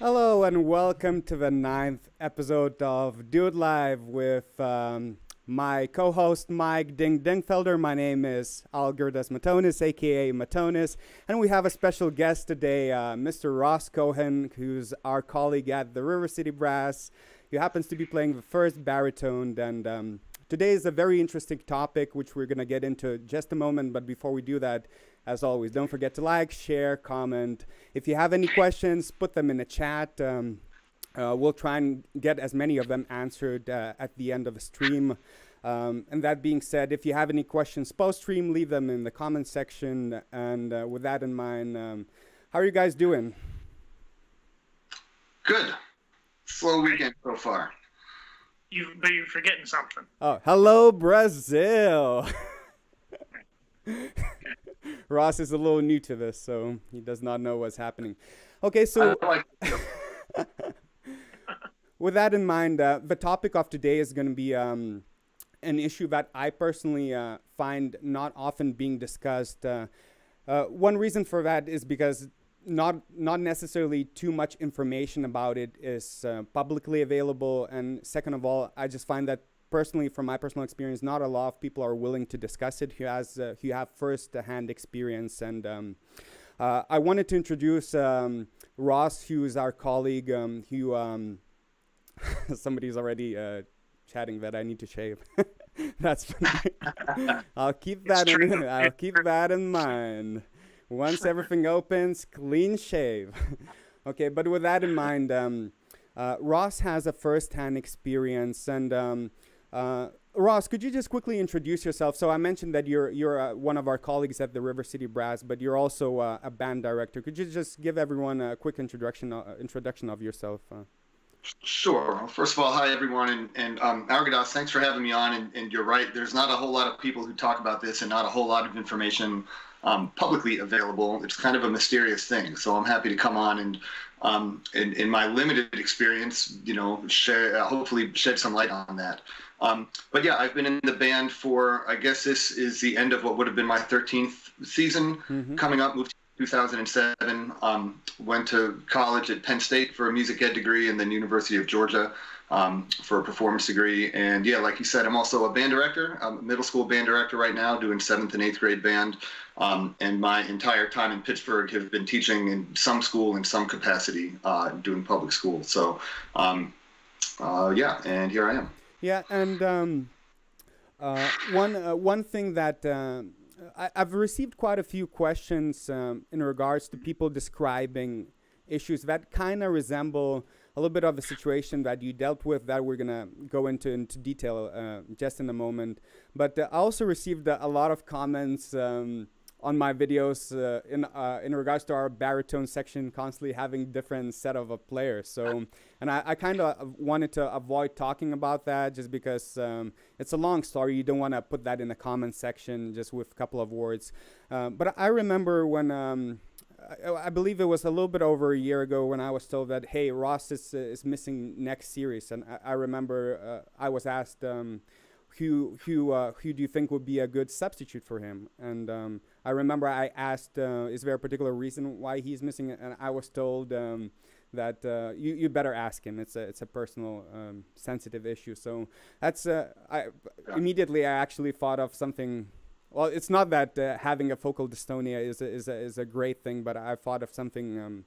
Hello and welcome to the ninth episode of It Live with um, my co-host Mike Ding Dingfelder. My name is Algirdas Matonis, aka Matonizz, and we have a special guest today, uh, Mr. Ross Cohen, who's our colleague at the River City Brass. He happens to be playing the first baritone, and um, today is a very interesting topic, which we're going to get into just a moment. But before we do that, as always, don't forget to like, share, comment. If you have any questions, put them in the chat. Um, uh, we'll try and get as many of them answered uh, at the end of the stream. Um, and that being said, if you have any questions post stream, leave them in the comment section. And uh, with that in mind, um, how are you guys doing? Good. Slow weekend so far. You, but you're forgetting something. Oh, hello, Brazil. Ross is a little new to this, so he does not know what's happening. Okay, so like with that in mind, uh, the topic of today is going to be um, an issue that I personally uh, find not often being discussed. Uh, uh one reason for that is because not not necessarily too much information about it is uh, publicly available, and second of all, I just find that personally, from my personal experience, not a lot of people are willing to discuss it who has uh, who have first-hand experience. And um, uh, I wanted to introduce um, Ross, who is our colleague, um, who um, somebody's already uh, chatting that I need to shave. That's I'll keep that in, I'll keep that in mind. Once everything opens, clean shave. okay, but with that in mind, um, uh, Ross has a first-hand experience, and um, uh, Ross, could you just quickly introduce yourself? So I mentioned that you're you're uh, one of our colleagues at the River City Brass, but you're also uh, a band director. Could you just give everyone a quick introduction uh, introduction of yourself? Uh? Sure. First of all, hi everyone, and and um, Algirdas, thanks for having me on. And, and, you're right. There's not a whole lot of people who talk about this, and not a whole lot of information um, publicly available. It's kind of a mysterious thing. So I'm happy to come on and, um, in, in my limited experience, you know, share, uh, hopefully shed some light on that. Um, but yeah, I've been in the band for, I guess this is the end of what would have been my 13th season mm-hmm. coming up. Moved to 2007. Um, went to college at Penn State for a music ed degree and then University of Georgia um, for a performance degree. And yeah, like you said, I'm also a band director. I'm a middle school band director right now, doing seventh and eighth grade band. Um, and my entire time in Pittsburgh have been teaching in some school in some capacity, uh, doing public school. So um, uh, yeah, and here I am. Yeah, and um, uh, one uh, one thing that uh, I, have received quite a few questions um, in regards to people describing issues that kind of resemble a little bit of a situation that you dealt with that we're gonna go into into detail uh, just in a moment. But uh, I also received a lot of comments. Um, on my videos uh, in uh, in regards to our baritone section constantly having different set of uh, players. So and I, I kind of wanted to avoid talking about that just because um, it's a long story. You don't want to put that in the comment section just with a couple of words. Um, but I remember when um, I, I, believe it was a little bit over a year ago when I was told that hey Ross is, is missing next series. And I, I remember uh, I was asked um, who who uh, who do you think would be a good substitute for him? And um, I remember I asked, uh, is there a particular reason why he's missing? And I was told um, that uh, you you better ask him. It's a it's a personal um, sensitive issue. So that's uh, I immediately I actually thought of something. Well, it's not that uh, having a focal dystonia is a, is a, is a great thing, but I thought of something um,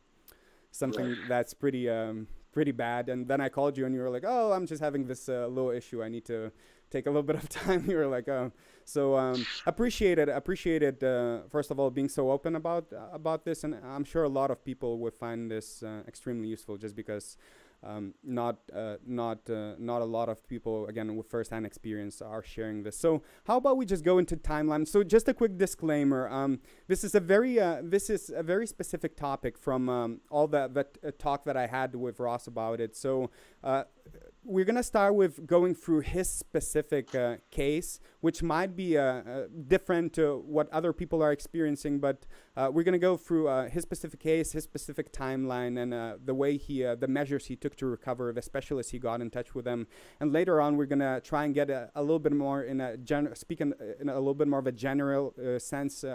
something that's pretty um, pretty bad. And then I called you, and you were like, "Oh, I'm just having this uh, little issue. I need to." Take a little bit of time. you were like, oh. so um, appreciated, appreciated. Uh, first of all, being so open about about this, and I'm sure a lot of people would find this uh, extremely useful, just because um, not uh, not uh, not a lot of people again with first-hand experience are sharing this. So how about we just go into timeline? So just a quick disclaimer: um, this is a very uh, this is a very specific topic from um, all the that talk that I had with Ross about it. So we're going to start with going through his specific uh, case, which might be uh, uh different to what other people are experiencing, but uh, we're going to go through uh, his specific case, his specific timeline, and the way he, the measures he took to recover, the specialists he got in touch with them. And later on, we're going to try and get a, a, little bit more in a general, speaking in, a little bit more of a general sense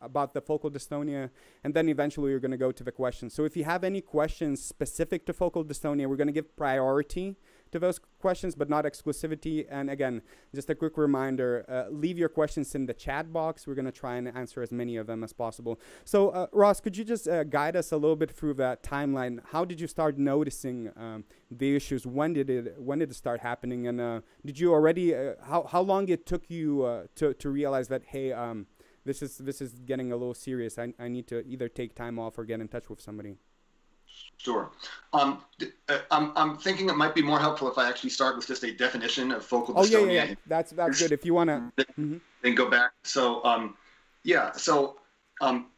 about the focal dystonia, and then eventually we're going to go to the questions. So if you have any questions specific to focal dystonia, we're going to give priority to those questions, but not exclusivity. And again, just a quick reminder, uh, leave your questions in the chat box. We're going to try and answer as many of them as possible. So uh, Ross, could you just uh, guide us a little bit through that timeline? How did you start noticing um, the issues? When did it when did it start happening? And uh, did you already uh, how how long it took you uh, to to realize that hey um, this is this is getting a little serious. I, I need to either take time off or get in touch with somebody. Sure. Um, uh, I'm, I'm thinking it might be more helpful if I actually start with just a definition of focal dystonia. Oh yeah, yeah, that's that's good. If you want to, then, mm-hmm. go back. So um, yeah, so um,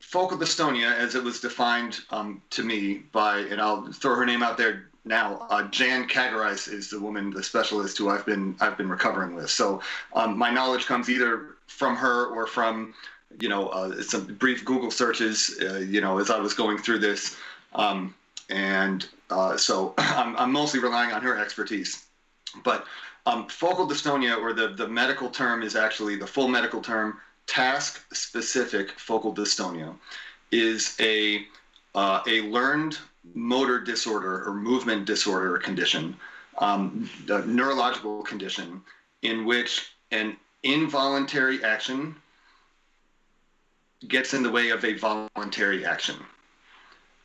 focal dystonia, as it was defined um, to me by, and I'll throw her name out there now. Uh, Jan Kagarice is the woman, the specialist who I've been I've been recovering with. So um, my knowledge comes either from her or from you know uh, some brief Google searches. Uh, you know, as I was going through this. Um, and uh, so I'm, I'm, mostly relying on her expertise. But um, focal dystonia, or the, the medical term is actually the full medical term, task specific focal dystonia, is a, uh, a learned motor disorder or movement disorder condition, um, a neurological condition in which an involuntary action gets in the way of a voluntary action.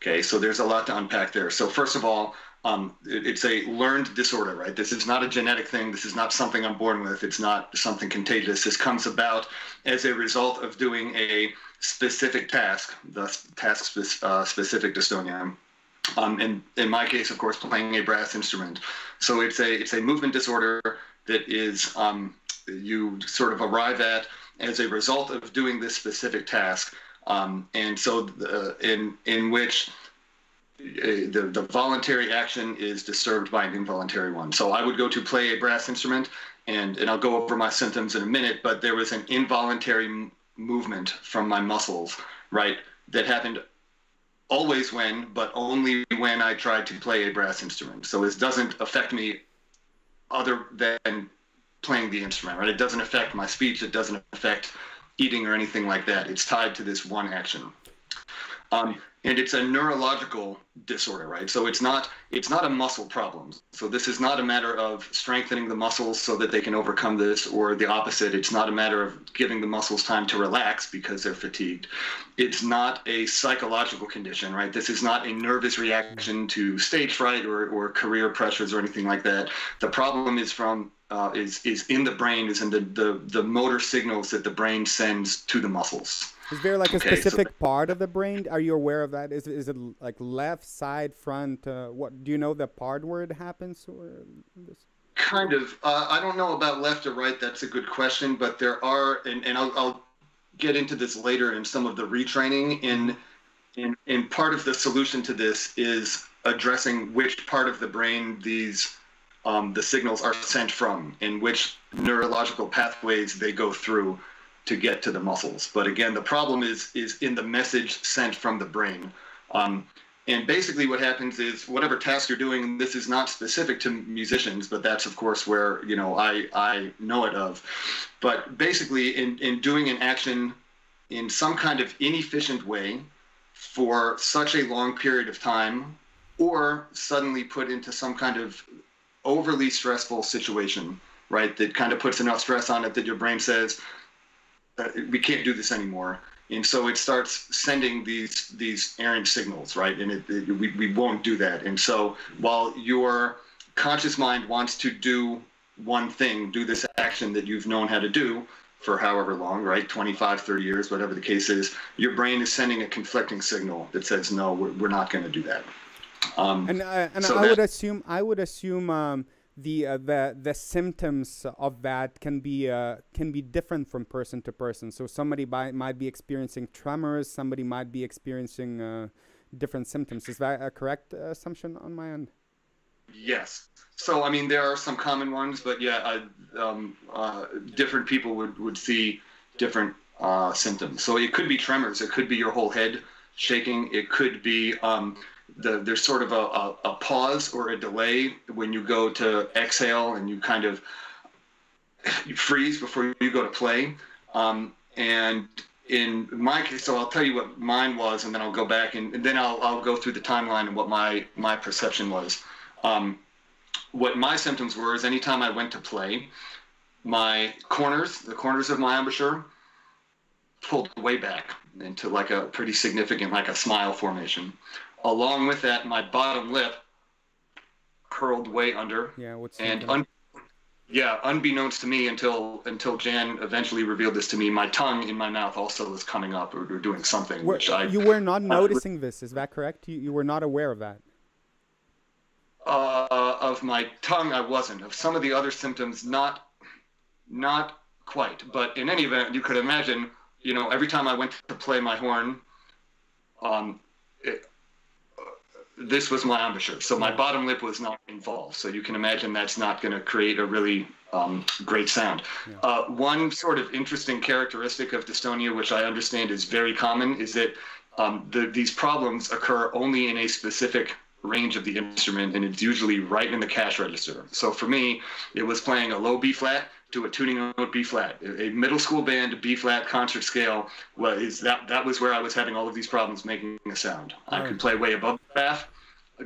Okay, so there's a lot to unpack there. So first of all, um, it, it's a learned disorder, right? This is not a genetic thing. This is not something I'm born with. It's not something contagious. This comes about as a result of doing a specific task, thus task spe- uh, specific dystonia. Um, in, in my case, of course, playing a brass instrument. So it's a it's a movement disorder that is um, you sort of arrive at as a result of doing this specific task. Um, and so, the, in in which uh, the, the voluntary action is disturbed by an involuntary one. So I would go to play a brass instrument, and, and I'll go over my symptoms in a minute, but there was an involuntary movement from my muscles, right, that happened always when, but only when I tried to play a brass instrument. So this doesn't affect me other than playing the instrument, right? It doesn't affect my speech, it doesn't affect eating or anything like that. It's tied to this one action. Um, and it's a neurological disorder, right? So it's not it's not a muscle problem. So this is not a matter of strengthening the muscles so that they can overcome this, or the opposite. It's not a matter of giving the muscles time to relax because they're fatigued. It's not a psychological condition, right? This is not a nervous reaction to stage fright or, or career pressures or anything like that. The problem is from uh, is is in the brain, is in the, the the motor signals that the brain sends to the muscles. Is there like a okay, specific so part of the brain? Are you aware of that? Is is it like left side, front? Uh, what do you know the part where it happens? Or this? Kind of. Uh, I don't know about left or right. That's a good question. But there are, and, and I'll, I'll get into this later in some of the retraining. In in in part of the solution to this is addressing which part of the brain these um, the signals are sent from, in which neurological pathways they go through to get to the muscles. But again, the problem is is in the message sent from the brain. Um, and basically, what happens is whatever task you're doing. This is not specific to musicians, but that's of course where you know I I know it of. But basically, in in doing an action in some kind of inefficient way for such a long period of time, or suddenly put into some kind of overly stressful situation, right? That kind of puts enough stress on it that your brain says, uh, we can't do this anymore. And so it starts sending these these errant signals, right? And it, it, we, we won't do that. And so while your conscious mind wants to do one thing, do this action that you've known how to do for however long, right? 25, 30 years, whatever the case is, your brain is sending a conflicting signal that says, no, we're, we're not going to do that. Um, and uh, and so I would assume I would assume um, the uh, the the symptoms of that can be uh, can be different from person to person. So somebody by, might be experiencing tremors, somebody might be experiencing uh, different symptoms. Is that a correct assumption on my end? Yes. So I mean, there are some common ones, but yeah, um, uh, different people would would see different uh, symptoms. So it could be tremors. It could be your whole head shaking. It could be um, the there's sort of a, a, a pause or a delay when you go to exhale and you kind of you freeze before you go to play. Um, and in my case, so I'll tell you what mine was, and then I'll go back and, and then I'll, I'll go through the timeline and what my my perception was. Um, what my symptoms were is anytime I went to play, my corners, the corners of my embouchure, pulled way back into like a pretty significant, like a smile formation. Along with that, my bottom lip curled way under. Yeah, what's and un- yeah, unbeknownst to me until until Jan eventually revealed this to me, my tongue in my mouth also was coming up or, or doing something. Were, which I you were not noticing this, is that correct? You, you were not aware of that? Uh, of my tongue, I wasn't. Of some of the other symptoms, not not quite. But in any event, you could imagine, you know, every time I went to play my horn, um, it, this was my embouchure. So my bottom lip was not involved. So you can imagine that's not going to create a really um, great sound. Yeah. Uh, one sort of interesting characteristic of dystonia, which I understand is very common, is that um, the, these problems occur only in a specific range of the instrument, and it's usually right in the cash register. So for me, it was playing a low B flat to a tuning note B flat. A middle school band B flat concert scale was that that was where I was having all of these problems making a sound. I could play way above the staff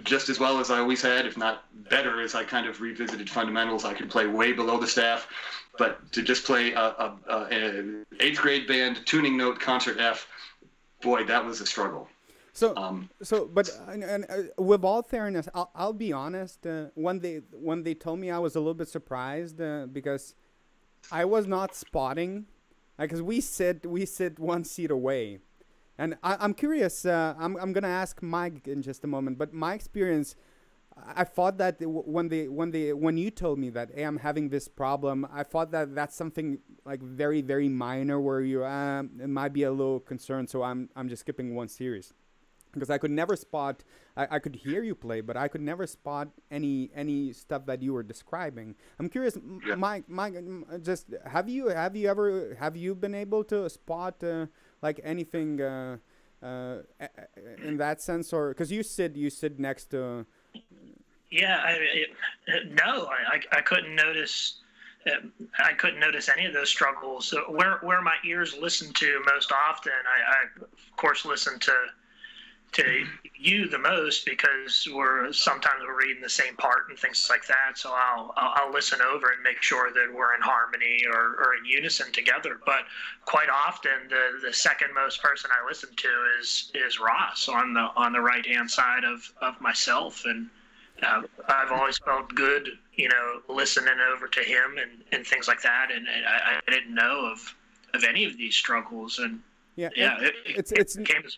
just as well as I always had, if not better, as I kind of revisited fundamentals. I could play way below the staff, but to just play a, a, a, a eighth grade band tuning note concert F, boy, that was a struggle. So, Um, so, but and, and, uh, with all fairness, I'll, I'll be honest. Uh, when they when they told me, I was a little bit surprised uh, because I was not spotting, because we sit we sit one seat away, and I, I'm curious. Uh, I'm I'm gonna ask Mike in just a moment, but my experience. I thought that when they when they when you told me that hey I'm having this problem, I thought that that's something like very very minor where you um, it might be a little concerned. So I'm I'm just skipping one series because I could never spot. I, I could hear you play, but I could never spot any any stuff that you were describing. I'm curious, Yeah. Mike. Mike, just have you have you ever have you been able to spot uh, like anything uh, uh, in that sense, or because you sit you sit next to. Yeah, I, it, no, I, I, I couldn't notice. uh, I couldn't notice any of those struggles. So where where my ears listen to most often, I, I of course listen to to you the most because we're sometimes we're reading the same part and things like that. So I'll I'll, I'll listen over and make sure that we're in harmony or, or in unison together. But quite often the the second most person I listen to is is Ross on the on the right hand side of of myself and. Uh, I've always felt good, you know, listening over to him and, and things like that, and, and I, I didn't know of of any of these struggles, and Yeah, yeah, it, it, it's it it's came as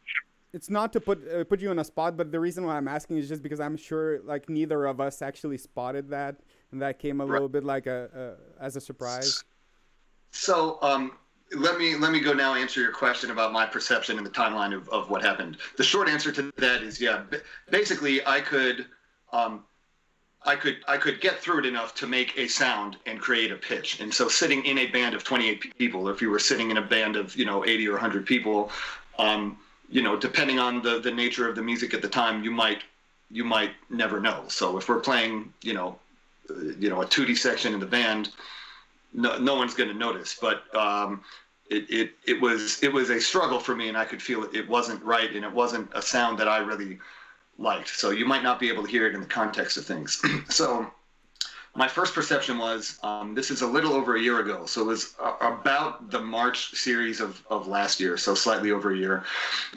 it's not to put uh, put you on a spot, but the reason why I'm asking is just because I'm sure like neither of us actually spotted that, and that came a Right. little bit like a, a as a surprise. So um, let me let me go now answer your question about my perception and the timeline of, of what happened. The short answer to that is yeah. b- Basically, I could um, I could I could get through it enough to make a sound and create a pitch. And so sitting in a band of 28 people, or if you were sitting in a band of you know 80 or 100 people, um, you know depending on the the nature of the music at the time, you might you might never know. So if we're playing you know uh, you know a tutti section in the band no, no one's going to notice. But um, it, it, it was it was a struggle for me, and I could feel it, it wasn't right, and it wasn't a sound that I really liked. So you might not be able to hear it in the context of things. so my first perception was um, this is a little over a year ago. So it was a- about the March series of, of last year, so slightly over a year.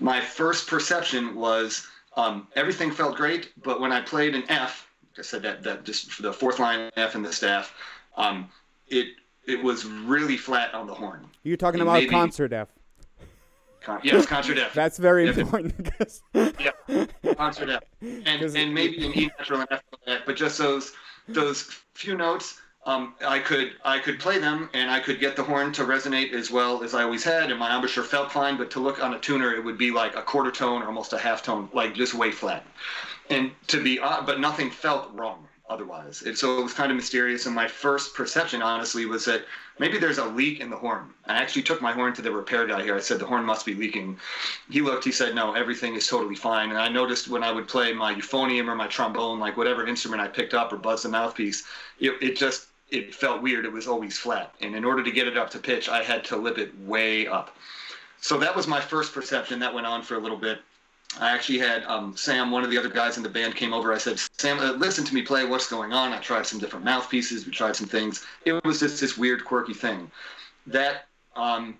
My first perception was um, everything felt great, but when I played an F, I said that that just for the fourth line F in the staff, um, it it was really flat on the horn. You're talking And about maybe- concert F. Con- yes, concert F. That's very important yeah, concert F. And and maybe an E natural and F but just those those few notes. Um, I could I could play them and I could get the horn to resonate as well as I always had, and my embouchure felt fine. But to look on a tuner, it would be like a quarter tone or almost a half tone, like just way flat. And to be uh, but nothing felt wrong. Otherwise. And so it was kind of mysterious. And my first perception, honestly, was that maybe there's a leak in the horn. I actually took my horn to the repair guy here. I said the horn must be leaking. He looked. He said no, everything is totally fine. And I noticed when I would play my euphonium or my trombone, like whatever instrument I picked up or buzzed the mouthpiece, it, it just it felt weird. It was always flat. And in order to get it up to pitch, I had to lip it way up. So that was my first perception. That went on for a little bit. I actually had um, Sam, one of the other guys in the band, came over. I said, Sam, uh, listen to me play. What's going on? I tried some different mouthpieces. We tried some things. It was just this weird, quirky thing. That um,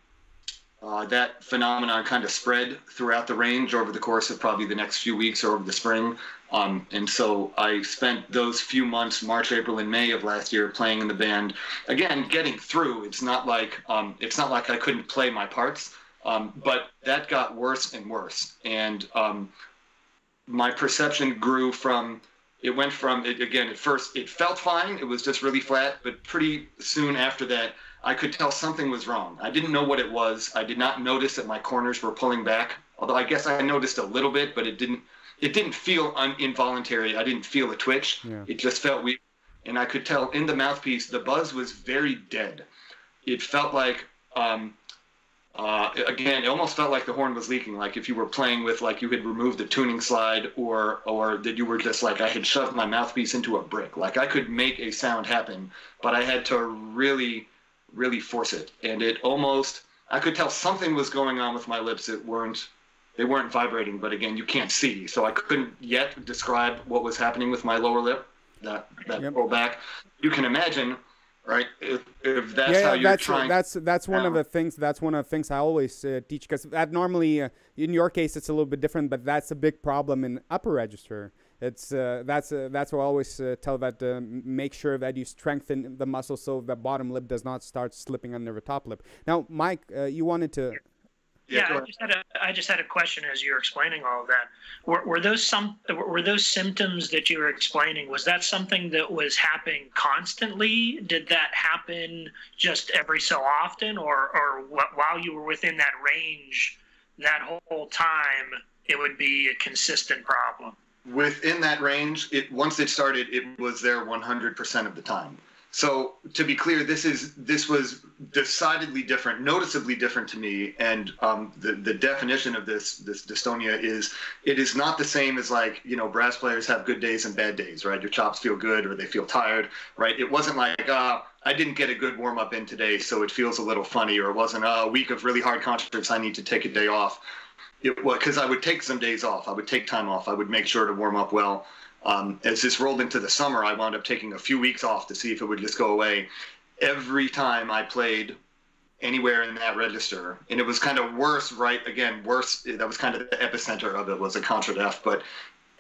uh, that phenomenon kind of spread throughout the range over the course of probably the next few weeks or over the spring. Um, and so I spent those few months, March, April, and May of last year, playing in the band. Again, getting through. It's not like um, it's not like I couldn't play my parts um, but that got worse and worse. And um, my perception grew from, it went from, it, again, at first it felt fine. It was just really flat. But pretty soon after that, I could tell something was wrong. I didn't know what it was. I did not notice that my corners were pulling back. Although I guess I noticed a little bit, but it didn't. It didn't feel un- involuntary. I didn't feel a twitch. Yeah. It just felt weird, and I could tell in the mouthpiece the buzz was very dead. It felt like um, uh, again, it almost felt like the horn was leaking, like if you were playing with, like you had removed the tuning slide, or or that you were just like I had shoved my mouthpiece into a brick. Like I could make a sound happen, but I had to really, really force it, and it almost I could tell something was going on with my lips that weren't they weren't vibrating. But again, you can't see, so I couldn't yet describe what was happening with my lower lip, that that yep. back. You can imagine right? If, if that's yeah, how you're that's, trying. That's that's one of the things. That's one of the things I always uh, teach because that normally, uh, in your case, it's a little bit different, but that's a big problem in upper register. It's uh, that's uh, that's what I always uh, tell that uh, make sure that you strengthen the muscle so the bottom lip does not start slipping under the top lip. Now, Mike, you wanted to yeah, I just had a I just had a question as you were explaining all of that. Were, were those some were those symptoms that you were explaining? Was that something that was happening constantly? Did that happen just every so often, or or while you were within that range, that whole time it would be a consistent problem? Within that range, it once it started, it was there 100% of the time. So to be clear, this is this was decidedly different, noticeably different to me. And um, the the definition of this this dystonia is it is not the same as like you know brass players have good days and bad days, right? Your chops feel good or they feel tired, right? It wasn't like uh, I didn't get a good warm up in today, so it feels a little funny, or it wasn't a week of really hard concerts. I need to take a day off. It was because I would take some days off. I would take time off. I would make sure to warm up well um, as this rolled into the summer, I wound up taking a few weeks off to see if it would just go away. Every time I played anywhere in that register, and it was kind of worse, right? Again, worse. That was kind of the epicenter of it was a concert F, but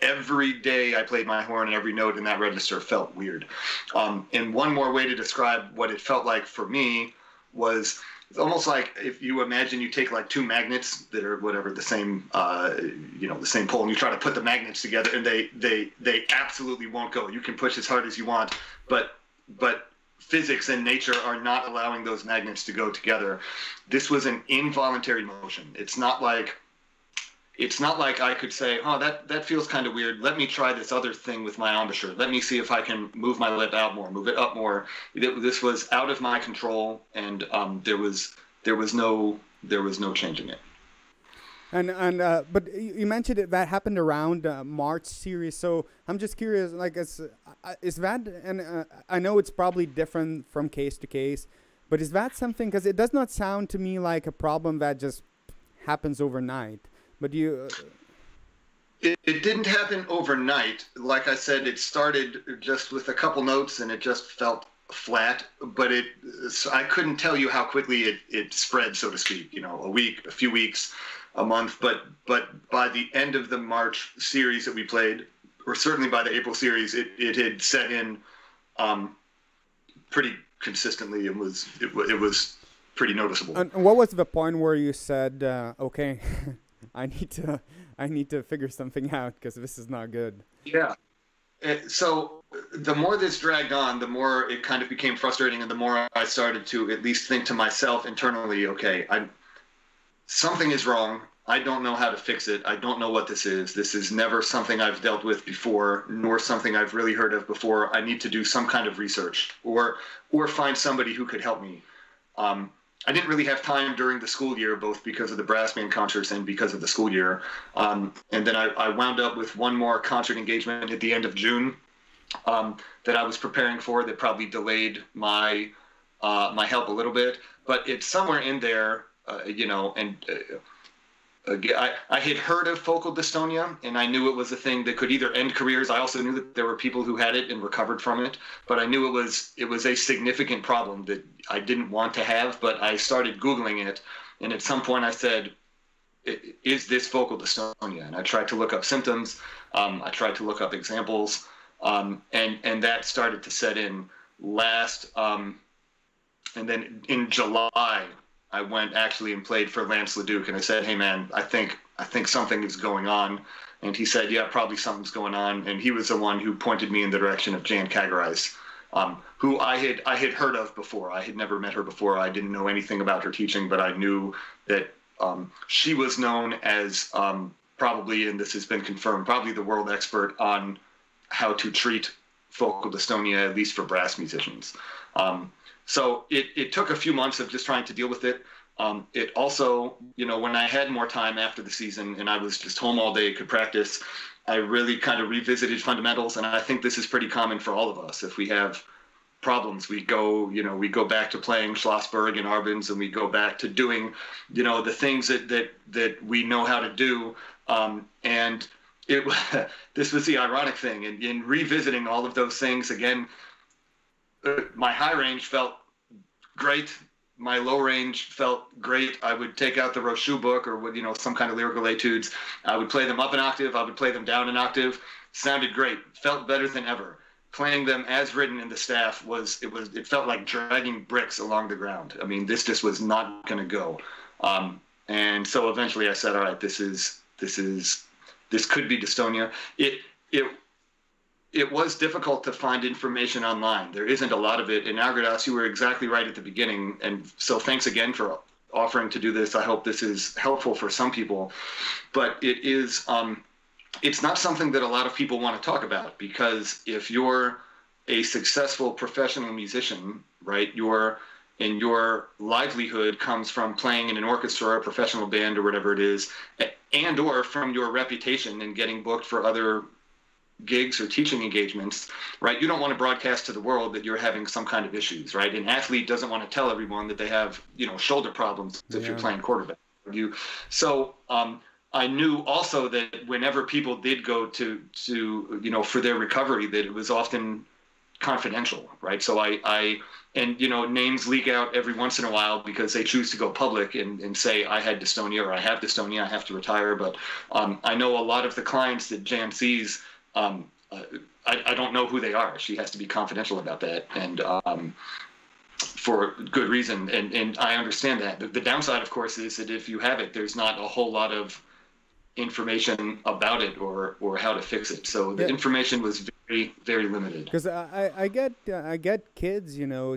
every day I played my horn and every note in that register felt weird. Um, and one more way to describe what it felt like for me was it's almost like if you imagine you take like two magnets that are whatever the same uh, you know the same pole and you try to put the magnets together and they they they absolutely won't go. You can push as hard as you want but but physics and nature are not allowing those magnets to go together. This was an involuntary motion. It's not like it's not like I could say, "Oh, that that feels kind of weird. Let me try this other thing with my embouchure. Let me see if I can move my lip out more, move it up more." It, this was out of my control, and um, there was there was no there was no changing it. And and uh, but you mentioned it, that happened around uh, March series. So I'm just curious, like, is uh, is that? And uh, I know it's probably different from case to case, but is that something? Because it does not sound to me like a problem that just happens overnight. But you. Uh, it, it, didn't happen overnight. Like I said, it started just with a couple notes, and it just felt flat. But it, I couldn't tell you how quickly it, it spread, so to speak. You know, a week, a few weeks, a month. But but by the end of the March series that we played, or certainly by the April series, it, it had set in um, pretty consistently. It was it, it was pretty noticeable. And what was the point where you said, uh, "Okay, I need to I need to figure something out because this is not good. Yeah. It, so the more this dragged on, the more it kind of became frustrating, and the more I started to at least think to myself internally, okay, I something is wrong. I don't know how to fix it. I don't know what this is. This is never something I've dealt with before, nor something I've really heard of before. I need to do some kind of research or or find somebody who could help me. Um, I didn't really have time during the school year, both because of the brass band concerts and because of the school year. Um, and then I, I, wound up with one more concert engagement at the end of June um, that I was preparing for that probably delayed my uh, my help a little bit. But it's somewhere in there, uh, you know, and. Uh, I, I had heard of focal dystonia and I knew it was a thing that could either end careers. I also knew that there were people who had it and recovered from it, but I knew it was it was a significant problem that I didn't want to have. But I started googling it, and at some point I said, "Is this focal dystonia?" And I tried to look up symptoms. Um, I tried to look up examples, um, and and that started to set in last. Um, and then in July I went actually and played for Lance LaDuke, and I said, "Hey, man, I think I think something is going on." And he said, "Yeah, probably something's going on." And he was the one who pointed me in the direction of Jan Kagarice, um, who I had I had heard of before. I had never met her before. I didn't know anything about her teaching, but I knew that um, she was known as um, probably, and this has been confirmed, probably the world expert on how to treat focal dystonia, at least for brass musicians. Um, so it, it took a few months of just trying to deal with it. Um, it also, you know, when I had more time after the season and I was just home all day, could practice, I really kind of revisited fundamentals. And I think this is pretty common for all of us. If we have problems, we go, you know, we go back to playing Schlossberg and Arban's, and we go back to doing, you know, the things that, that, that we know how to do. Um, and it, this was the ironic thing. And in revisiting all of those things again, my high range felt great. My low range felt great. I would take out the Rochut book or with you know some kind of lyrical etudes. I would play them up an octave. I would play them down an octave. Sounded great. Felt better than ever. Playing them as written in the staff was it was it felt like dragging bricks along the ground. I mean, this just was not going to go. Um, and so eventually, I said, "All right, this is this is this could be dystonia." It it it was difficult to find information online. There isn't a lot of it. In Algirdas, you were exactly right at the beginning. And so thanks again for offering to do this. I hope this is helpful for some people. But it is, um, it's not something that a lot of people want to talk about because if you're a successful professional musician, right, your and your livelihood comes from playing in an orchestra or a professional band or whatever it is, and or from your reputation and getting booked for other gigs or teaching engagements, right? You don't want to broadcast to the world that you're having some kind of issues, right? An athlete doesn't want to tell everyone that they have, you know, shoulder problems if you're playing quarterback. You so um, I knew also that whenever people did go to to you know for their recovery, that it was often confidential, right? So I I and you know names leak out every once in a while because they choose to go public and, and say I had dystonia or I have dystonia, I have to retire. But um, I know a lot of the clients that Jan sees um, uh, I, I, don't know who they are. She has to be confidential about that, and um, for good reason. And and I understand that. The, the, downside, of course, is that if you have it, there's not a whole lot of information about it or or how to fix it. So the yeah. information was very very limited. Because I, I get I get kids, you know,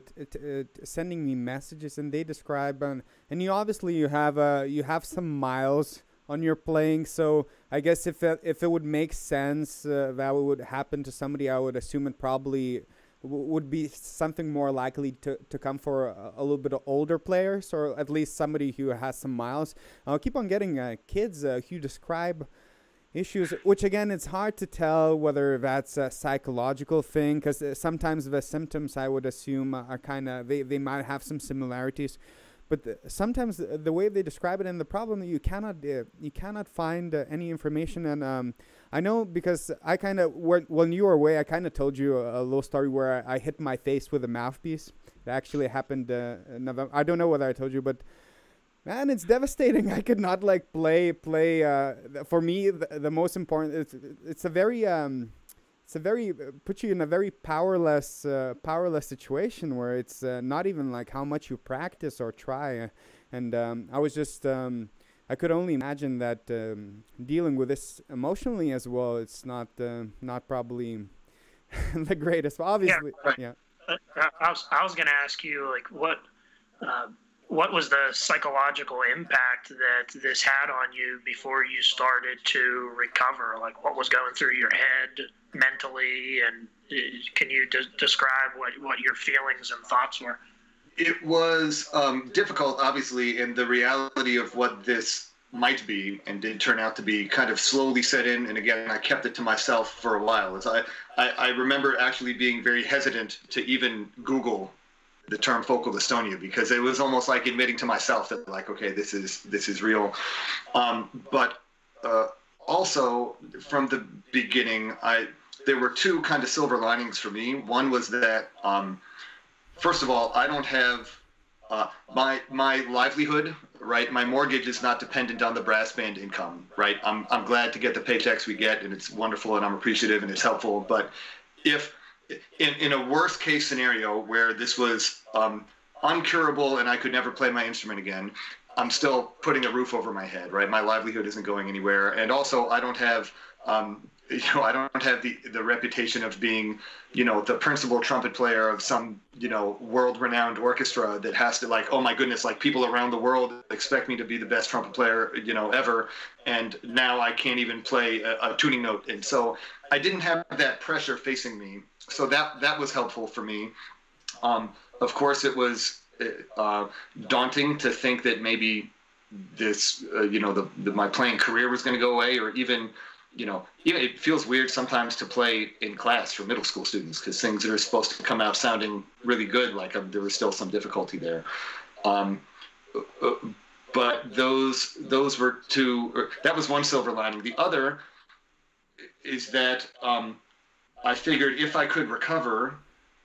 sending me messages, and they describe and and you obviously you have uh you have some miles on your playing. So I guess if it, if it would make sense uh, that would happen to somebody, I would assume it probably would be something more likely to, to come for a, a, little bit of older players, or at least somebody who has some miles. I'll keep on getting uh, kids uh, who describe issues, which again, it's hard to tell whether that's a psychological thing, because uh, sometimes the symptoms I would assume are kind of they, they might have some similarities but the, sometimes the, the, way they describe it and the problem that you cannot uh, you cannot find uh, any information. And um, I know because I kind of when you were away I kind of told you a, a, little story where I, I, hit my face with a mouthpiece. It actually happened uh, November. I don't know whether I told you but man it's devastating. I could not like play play uh, for me the, the, most important it's it's a very um, it's a very uh, puts you in a very powerless uh, powerless situation where it's uh, not even like how much you practice or try uh, and um, i was just um, i could only imagine that um, dealing with this emotionally as well it's not uh, not probably the greatest obviously yeah, right. yeah. Uh, I was, I was going to ask you like what what was the psychological impact that this had on you before you started to recover? Like, what was going through your head mentally, and uh, can you de- describe what what your feelings and thoughts were? It was um, difficult, obviously, and the reality of what this might be and did turn out to be kind of slowly set in. And again, I kept it to myself for a while. As I, I, I remember actually being very hesitant to even Google the term focal dystonia because it was almost like admitting to myself that like, okay, this is this is real. Um, but uh, also from the beginning, I there were two kind of silver linings for me. One was that um, first of all, I don't have uh, my my livelihood, right? My mortgage is not dependent on the brass band income, right? I'm I'm glad to get the paychecks we get, and it's wonderful, and I'm appreciative, and it's helpful. But if in in a worst case scenario where this was um, uncurable and I could never play my instrument again, I'm still putting a roof over my head, right? My livelihood isn't going anywhere, and also I don't have um, you know, I don't have the the reputation of being, you know, the principal trumpet player of some, you know, world-renowned orchestra that has to like, oh my goodness, like people around the world expect me to be the best trumpet player, you know, ever, and now I can't even play a, a tuning note, and so I didn't have that pressure facing me, so that that was helpful for me. Um, of course, it was uh, daunting to think that maybe this, uh, you know, the, the my playing career was going to go away, or even you know, it feels weird sometimes to play in class for middle school students because things that are supposed to come out sounding really good, like um, there was still some difficulty there. Um, uh, but those those were two. That was one silver lining. The other is that um, I figured if I could recover,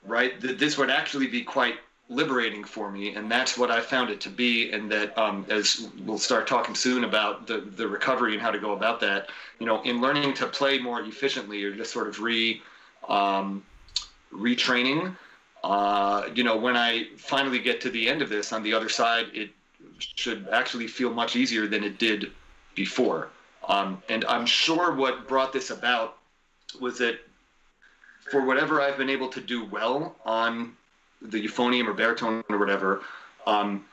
right, that this would actually be quite liberating for me, and that's what I found it to be. And that, um, as we'll start talking soon about the the recovery and how to go about that, you know, in learning to play more efficiently or just sort of re um, retraining. Uh, you know, when I finally get to the end of this on the other side, it should actually feel much easier than it did before. Um, and I'm sure what brought this about was that for whatever I've been able to do well on the euphonium or baritone or whatever, um,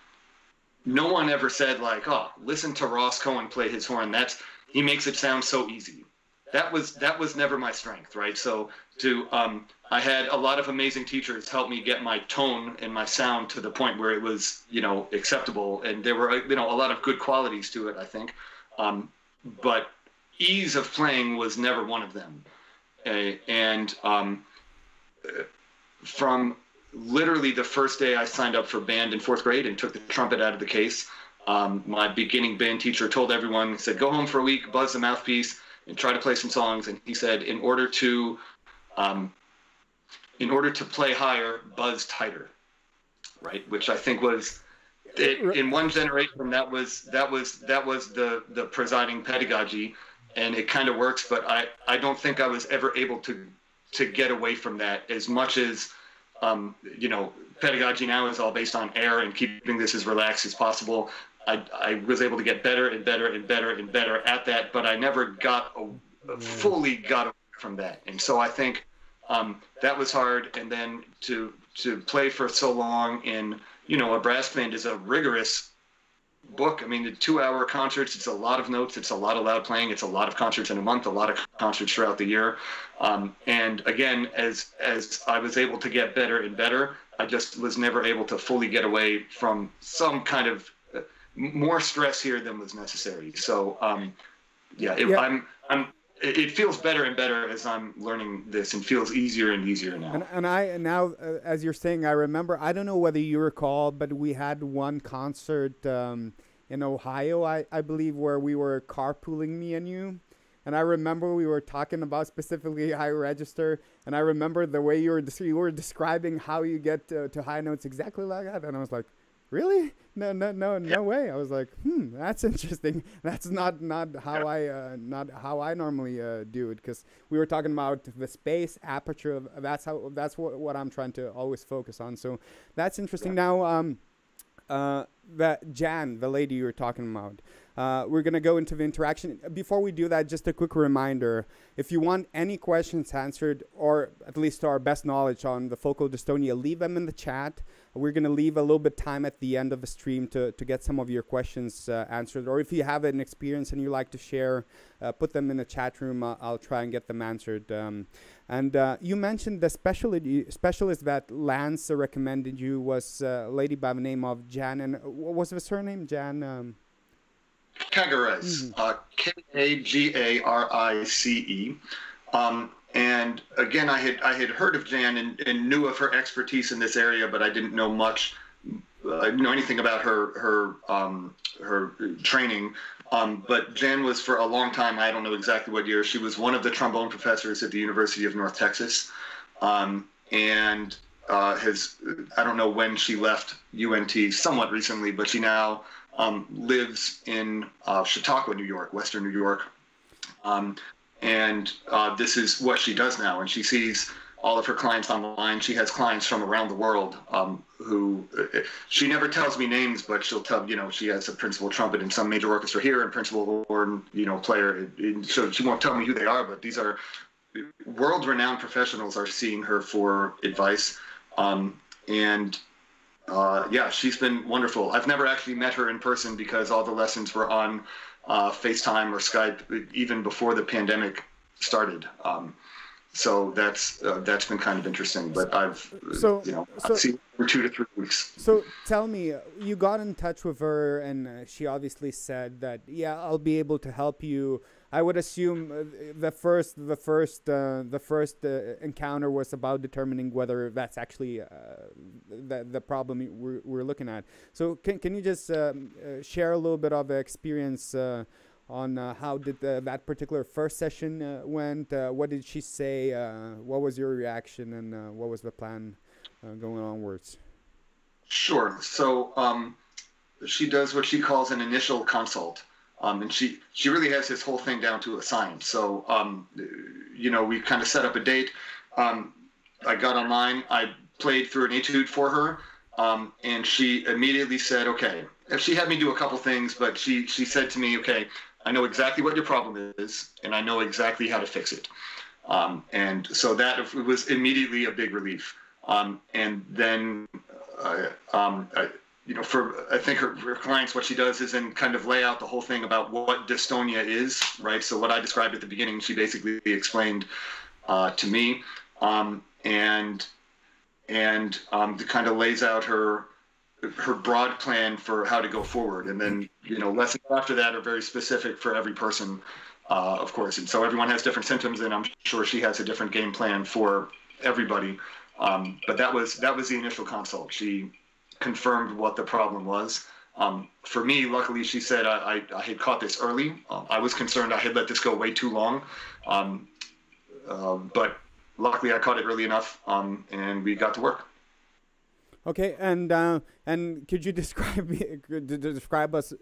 no one ever said like, "Oh, listen to Ross Cohen play his horn. That's he makes it sound so easy." That was that was never my strength, right? So to um, I had a lot of amazing teachers help me get my tone and my sound to the point where it was you know acceptable, and there were you know a lot of good qualities to it, I think. Um, but ease of playing was never one of them, uh, and um, from literally the first day I signed up for band in fourth grade and took the trumpet out of the case. Um, my beginning band teacher told everyone, he said, go home for a week, buzz the mouthpiece, and try to play some songs. And he said, in order to, um, in order to play higher, buzz tighter, right? Which I think was, it, in one generation, that was that was that was the the presiding pedagogy, and it kind of works. But I I don't think I was ever able to to get away from that as much as um, you know, pedagogy now is all based on air and keeping this as relaxed as possible. I, I was able to get better and better and better and better at that, but I never got a, fully got away from that. And so I think um, that was hard. And then to to play for so long in you know a brass band is a rigorous book. I mean, the two-hour concerts. It's a lot of notes. It's a lot of loud playing. It's a lot of concerts in a month. A lot of concerts throughout the year. Um, and again, as as I was able to get better and better, I just was never able to fully get away from some kind of uh, more stress here than was necessary. So, um, yeah, it, yeah, I'm I'm it feels better and better as I'm learning this and feels easier and easier now. And, and I now, uh, as you're saying, I remember. I don't know whether you recall, but we had one concert um, in Ohio, I, I believe, where we were carpooling me and you. And I remember we were talking about specifically high register, and I remember the way you were you were describing how you get to, to high notes exactly like that, and I was like, really? No, no, no, no way. I was like, hmm, that's interesting. That's not not how I uh, not how I normally uh, do it because we were talking about the space aperture. Of, that's how that's what what I'm trying to always focus on. So that's interesting. Yeah. Now, um, uh, that Jan, the lady you were talking about. Uh, we're going to go into the interaction. Before we do that, just a quick reminder if you want any questions answered, or at least to our best knowledge on the focal dystonia, leave them in the chat. We're going to leave a little bit time at the end of the stream to, to get some of your questions uh, answered. Or if you have an experience and you like to share, uh, put them in the chat room. I'll, I'll try and get them answered. Um, and uh, you mentioned the specialty, specialist that Lance recommended you was a lady by the name of Jan. And what was the surname? Jan? Um, Kagarice, mm-hmm. uh, K A G A R I C E. Um, and again, I had I had heard of Jan and, and, knew of her expertise in this area, but I didn't know much, uh, know anything about her her um, her training. Um, but Jan was for a long time. I don't know exactly what year. She was one of the trombone professors at the University of North Texas, um, and uh, has I don't know when she left UNT. Somewhat recently, but she now um, lives in uh, Chautauqua, New York, Western New York. Um, and uh, this is what she does now. And she sees all of her clients online. She has clients from around the world um, who uh, she never tells me names, but she'll tell you know she has a principal trumpet in some major orchestra here and principal horn you know player. So she won't tell me who they are, but these are world-renowned professionals are seeing her for advice. Um, and uh, yeah, she's been wonderful. I've never actually met her in person because all the lessons were on uh, FaceTime or Skype even before the pandemic started. Um, so that's uh, that's been kind of interesting. But I've so you know so, seen for two to three weeks. So tell me, you got in touch with her, and she obviously said that yeah, I'll be able to help you I would assume uh, the first the first uh, the first uh, encounter was about determining whether that's actually uh, the the problem we're, we're looking at. So can can you just um, uh, share a little bit of experience uh, on how did the, that particular first session went? what did she say? what was your reaction, and what was the plan going onwards? Sure. So um, she does what she calls an initial consult. Um, and she she really has this whole thing down to a science. So um, you know, we kind of set up a date. Um, I got online. I played through an etude for her, um, and she immediately said, "Okay." She had me do a couple things, but she she said to me, "Okay, I know exactly what your problem is, and I know exactly how to fix it." Um, and so that was immediately a big relief. Um, and then uh, I, you know, for I think her, her, clients, what she does is then kind of lay out the whole thing about what dystonia is, right? So what I described at the beginning, she basically explained uh, to me, um, and and um, kind of lays out her her broad plan for how to go forward, and then you know lessons after that are very specific for every person, uh, of course, and so everyone has different symptoms, and I'm sure she has a different game plan for everybody. Um, but that was that was the initial consult. She confirmed what the problem was. Um, for me, luckily, she said I, I, I had caught this early. Um, I was concerned I had let this go way too long, um, uh, but luckily I caught it early enough, um, and we got to work. Okay, and uh, and could you describe describe us?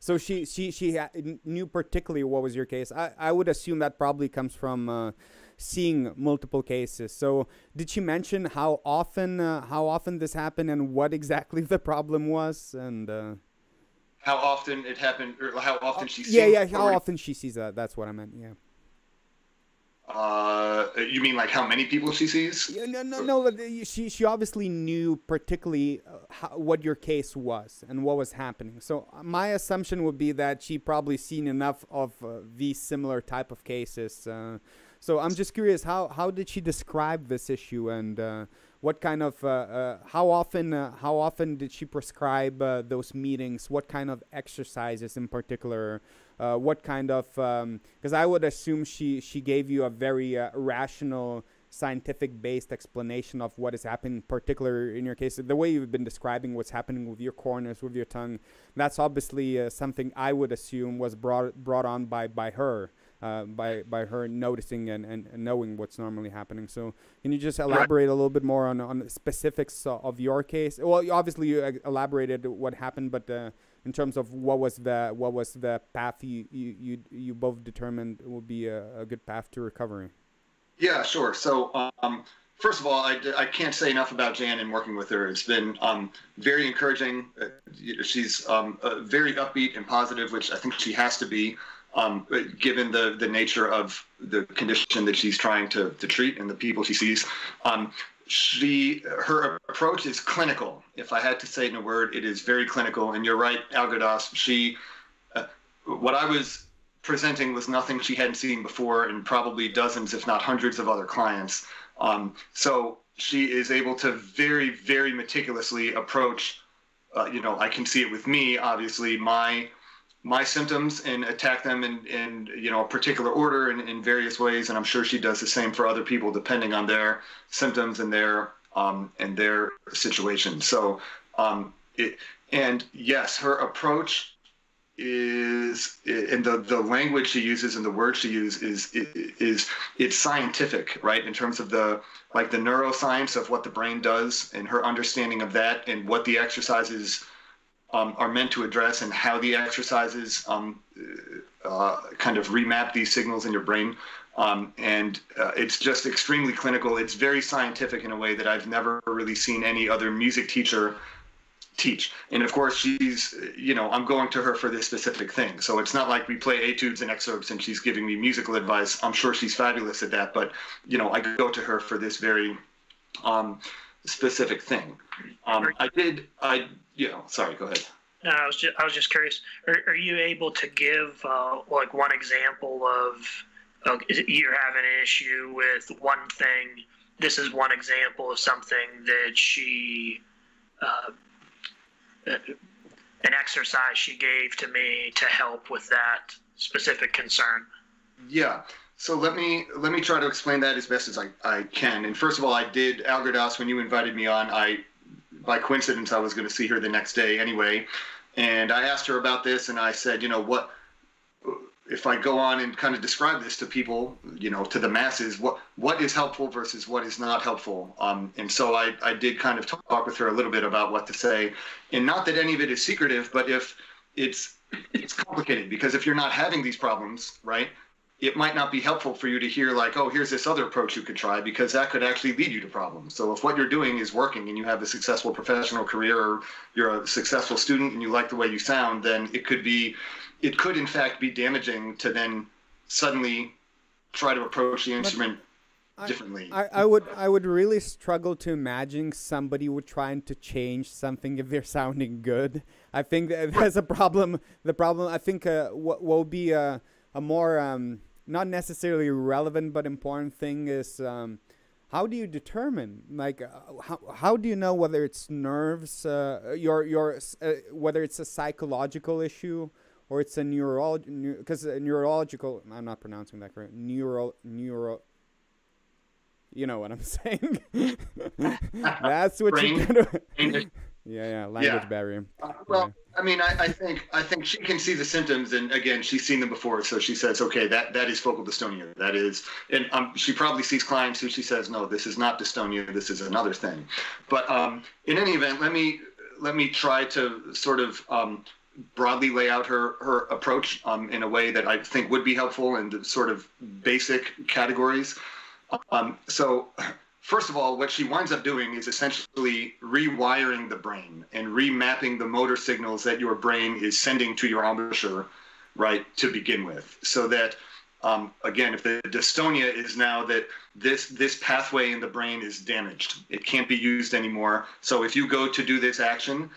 So she she she knew particularly what was your case. I I would assume that probably comes from. Uh, seeing multiple cases. So did she mention how often uh, how often this happened and what exactly the problem was and uh, how often it happened or how often she yeah yeah how often she sees that that's what I meant yeah. Uh, you mean like how many people she sees? Yeah, no, no, no. She she obviously knew particularly uh, how, what your case was and what was happening. So uh, my assumption would be that she probably seen enough of uh, these similar type of cases uh, so I'm just curious, how how did she describe this issue, and uh, what kind of uh, uh, how often uh, how often did she prescribe uh, those meetings? What kind of exercises in particular? What kind of because um, I would assume she she gave you a very rational scientific based explanation of what is happening particular in your case the way you've been describing what's happening with your corners with your tongue that's obviously uh, something i would assume was brought brought on by by her uh, by by her noticing and, and, and, knowing what's normally happening. So can you just elaborate a little bit more on on the specifics of your case? Well, obviously you uh, elaborated what happened, but uh, in terms of what was the what was the path you you you, you both determined would be a, a good path to recovery. Yeah, sure. So um, first of all, I, I can't say enough about Jan and working with her. It's been um, very encouraging. Uh, she's um, uh, very upbeat and positive, which I think she has to be, um, given the the nature of the condition that she's trying to, to treat and the people she sees. Um, she her approach is clinical. If I had to say it in a word, it is very clinical. And you're right, Algirdas. She, uh, what I was presenting was nothing she hadn't seen before, and probably dozens, if not hundreds, of other clients. Um, so she is able to very, very meticulously approach. Uh, you know, I can see it with me, obviously, my my symptoms and attack them in, in you know a particular order in, in various ways and i'm sure she does the same for other people depending on their symptoms and their um, and their situation. So um, it, and yes her approach is and the, the language she uses and the words she uses is, is is it's scientific right? In terms of the like the neuroscience of what the brain does and her understanding of that and what the exercises um, are meant to address and how the exercises um, uh, kind of remap these signals in your brain. Um, and uh, it's just extremely clinical. It's very scientific in a way that I've never really seen any other music teacher teach. And of course, she's, you know, I'm going to her for this specific thing. So it's not like we play etudes and excerpts and she's giving me musical advice. I'm sure she's fabulous at that. But, you know, I go to her for this very um, specific thing. Um, I did, I you know, sorry, go ahead. No, I was just, I was just curious. Are, are you able to give uh, like one example of, of you're having an issue with one thing? This is one example of something that she, uh, an exercise she gave to me to help with that specific concern. Yeah. So let me let me try to explain that as best as I, I can. And first of all, I did Algirdas when you invited me on. I by coincidence, I was going to see her the next day anyway. And I asked her about this, and I said, you know, what if I go on and kind of describe this to people, you know, to the masses, what what is helpful versus what is not helpful? Um, and so I, I did kind of talk with her a little bit about what to say, and not that any of it is secretive, but if it's it's complicated because if you're not having these problems, right, it might not be helpful for you to hear like, oh, here's this other approach you could try because that could actually lead you to problems. So if what you're doing is working and you have a successful professional career or you're a successful student and you like the way you sound, then it could be, it could in fact be damaging to then suddenly try to approach the instrument I, differently. I, I would I would really struggle to imagine somebody would trying to change something if they're sounding good. I think that there's a problem. The problem I think uh, what will be a, a more um, not necessarily relevant but important thing is um, how do you determine like uh, how, how do you know whether it's nerves uh, your your uh, whether it's a psychological issue or it's a neuro because a neurological I'm not pronouncing that correct neural neuro you know what I'm saying that's what Brain. you gotta yeah yeah language yeah. barrier uh, well yeah. I mean, I, I, think I think she can see the symptoms, and again, she's seen them before, so she says, okay, that that is focal dystonia. That is, and um, she probably sees clients who she says, no, this is not dystonia. This is another thing. But um, in any event, let me let me try to sort of um, broadly lay out her her approach um, in a way that I think would be helpful in the sort of basic categories. Um, so first of all, what she winds up doing is essentially rewiring the brain and remapping the motor signals that your brain is sending to your embouchure, right, to begin with. So that, um, again, if the dystonia is now that this this pathway in the brain is damaged, it can't be used anymore. So if you go to do this action,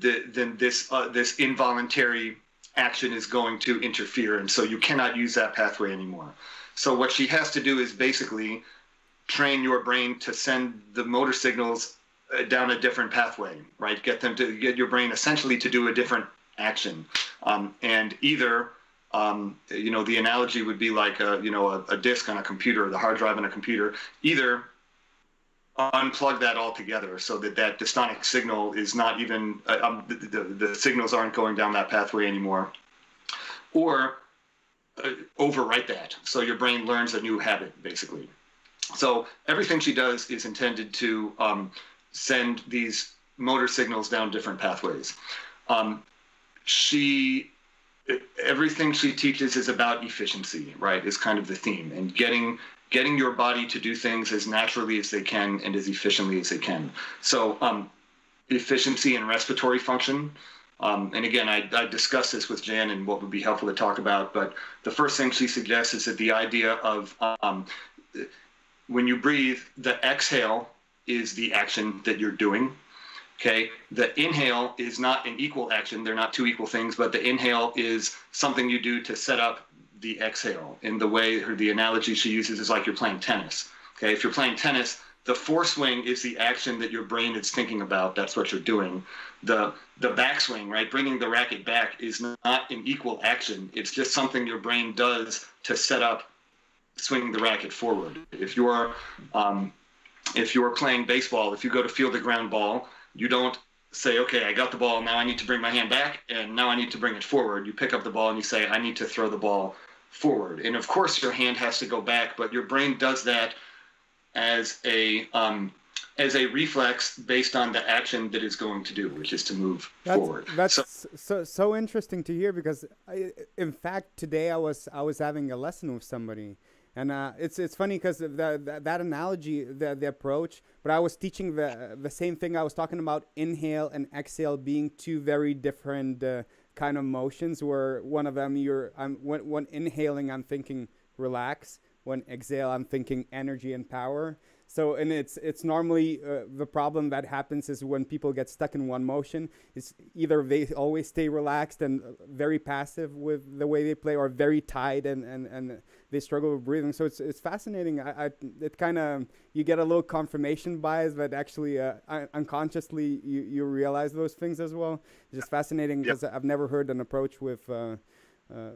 the, then this uh, this involuntary action is going to interfere, and so you cannot use that pathway anymore. So what she has to do is basically train your brain to send the motor signals uh, down a different pathway, right? Get them to get your brain essentially to do a different action. Um, and either, um, you know, the analogy would be like a, you know, a, a disk on a computer, the hard drive on a computer. Either unplug that altogether so that that dystonic signal is not even uh, um, the, the, the, signals aren't going down that pathway anymore or uh, overwrite that so your brain learns a new habit basically so everything she does is intended to um, send these motor signals down different pathways. Um, she everything she teaches is about efficiency, right? Is kind of the theme and getting getting your body to do things as naturally as they can and as efficiently as they can. So, um, efficiency and respiratory function. Um, and again, I, I discussed this with Jan and what would be helpful to talk about. But the first thing she suggests is that the idea of um, when you breathe, the exhale is the action that you're doing. Okay, the inhale is not an equal action. They're not two equal things, but the inhale is something you do to set up the exhale. In the way, or the analogy she uses is like you're playing tennis. Okay, if you're playing tennis, the foreswing is the action that your brain is thinking about. That's what you're doing. The the backswing, right, bringing the racket back is not an equal action. It's just something your brain does to set up swinging the racket forward. If you're um, if you're playing baseball, if you go to field a ground ball, you don't say, okay, I got the ball, now I need to bring my hand back, and now I need to bring it forward. You pick up the ball and you say, I need to throw the ball forward. And of course, your hand has to go back, but your brain does that as a um, as a reflex based on the action that it's going to do, which is to move that's, forward. That's so, so, so interesting to hear because, I, in fact, today I was I was having a lesson with somebody, and uh, it's it's funny because that that analogy, the the approach. But I was teaching the the same thing. I was talking about inhale and exhale being two very different uh, kind of motions. Where one of them you're I'm when, when inhaling I'm thinking relax. When exhale I'm thinking energy and power. So and it's it's normally uh, the problem that happens is when people get stuck in one motion. Is either they always stay relaxed and very passive with the way they play, or very tight and and, and they struggle with breathing. So it's it's fascinating. I, I it kind of you get a little confirmation bias, but actually uh, unconsciously you you realize those things as well. It's just fascinating because yep. I've never heard an approach with. Uh, uh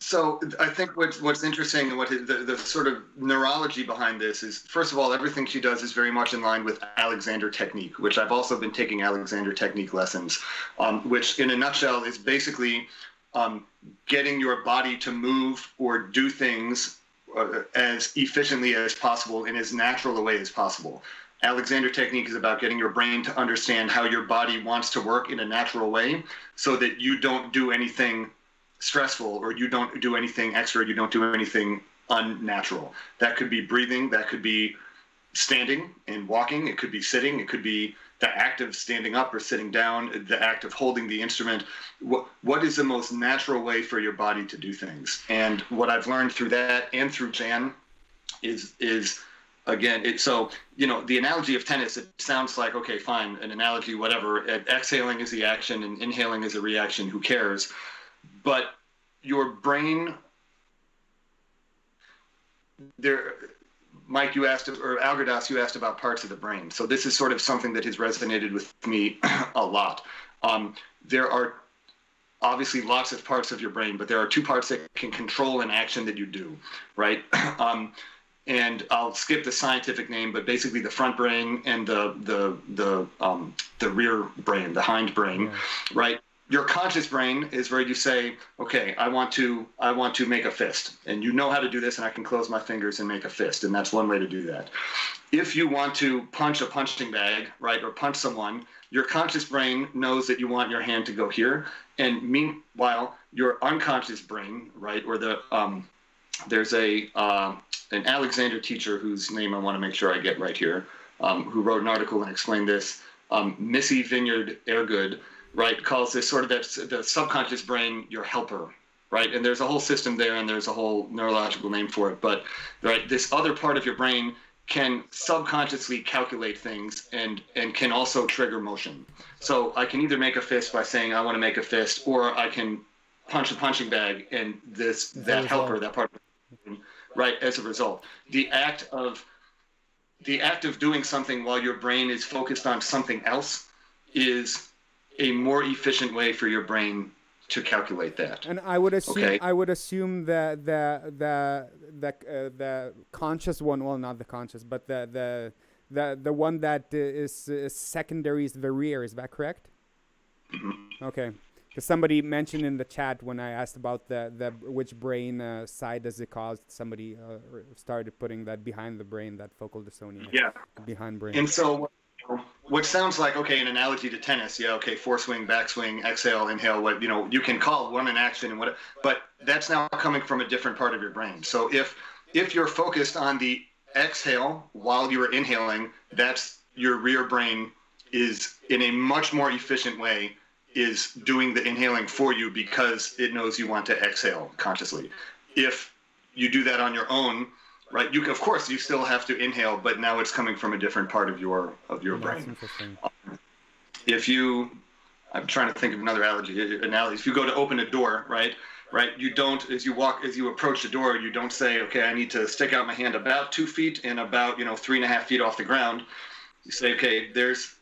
so I think what's what's interesting and what the, the sort of neurology behind this is first of all everything she does is very much in line with Alexander technique, which I've also been taking Alexander technique lessons, um, which in a nutshell is basically um, getting your body to move or do things uh, as efficiently as possible in as natural a way as possible. Alexander technique is about getting your brain to understand how your body wants to work in a natural way so that you don't do anything stressful or you don't do anything extra, you don't do anything unnatural. That could be breathing, that could be standing and walking, it could be sitting, it could be the act of standing up or sitting down, the act of holding the instrument. What, what is the most natural way for your body to do things? And what I've learned through that and through Jan is is again it so you know the analogy of tennis it sounds like okay fine an analogy whatever exhaling is the action and inhaling is a reaction who cares but your brain there mike you asked or algirdas you asked about parts of the brain so this is sort of something that has resonated with me a lot um, there are obviously lots of parts of your brain but there are two parts that can control an action that you do right um, and I'll skip the scientific name, but basically the front brain and the the the um, the rear brain, the hind brain, yeah. right? Your conscious brain is where you say, okay, I want to I want to make a fist. And you know how to do this and I can close my fingers and make a fist. And that's one way to do that. If you want to punch a punching bag, right, or punch someone, your conscious brain knows that you want your hand to go here. And meanwhile, your unconscious brain, right, or the um, there's a uh, an Alexander teacher whose name I want to make sure I get right here, um, who wrote an article and explained this. Um, Missy Vineyard Airgood right, calls this sort of that, the subconscious brain your helper, right? And there's a whole system there, and there's a whole neurological name for it. But right, this other part of your brain can subconsciously calculate things and and can also trigger motion. So I can either make a fist by saying I want to make a fist, or I can punch a punching bag, and this that helper, that part, right, as a result. The act of the act of doing something while your brain is focused on something else is a more efficient way for your brain to calculate that. And I would assume okay. I would assume that the the the uh, the conscious one, well, not the conscious, but the the the the one that is, is secondary is the rear. Is that correct? Mm-hmm. Okay. Because somebody mentioned in the chat when I asked about the, the which brain uh, side does it cause, somebody uh, started putting that behind the brain, that focal dystonia. Yeah. Behind brain. And so which sounds like okay an analogy to tennis yeah okay foreswing backswing exhale inhale what you know you can call one an action and what but that's now coming from a different part of your brain so if if you're focused on the exhale while you are inhaling, that's your rear brain is in a much more efficient way is doing the inhaling for you because it knows you want to exhale consciously. If you do that on your own, right? You of course you still have to inhale, but now it's coming from a different part of your of your brain. If you, I'm trying to think of another analogy. Analogy. If you go to open a door, right? Right. You don't as you walk as you approach the door, you don't say, okay, I need to stick out my hand about two feet and about you know three and a half feet off the ground. You say, okay, there's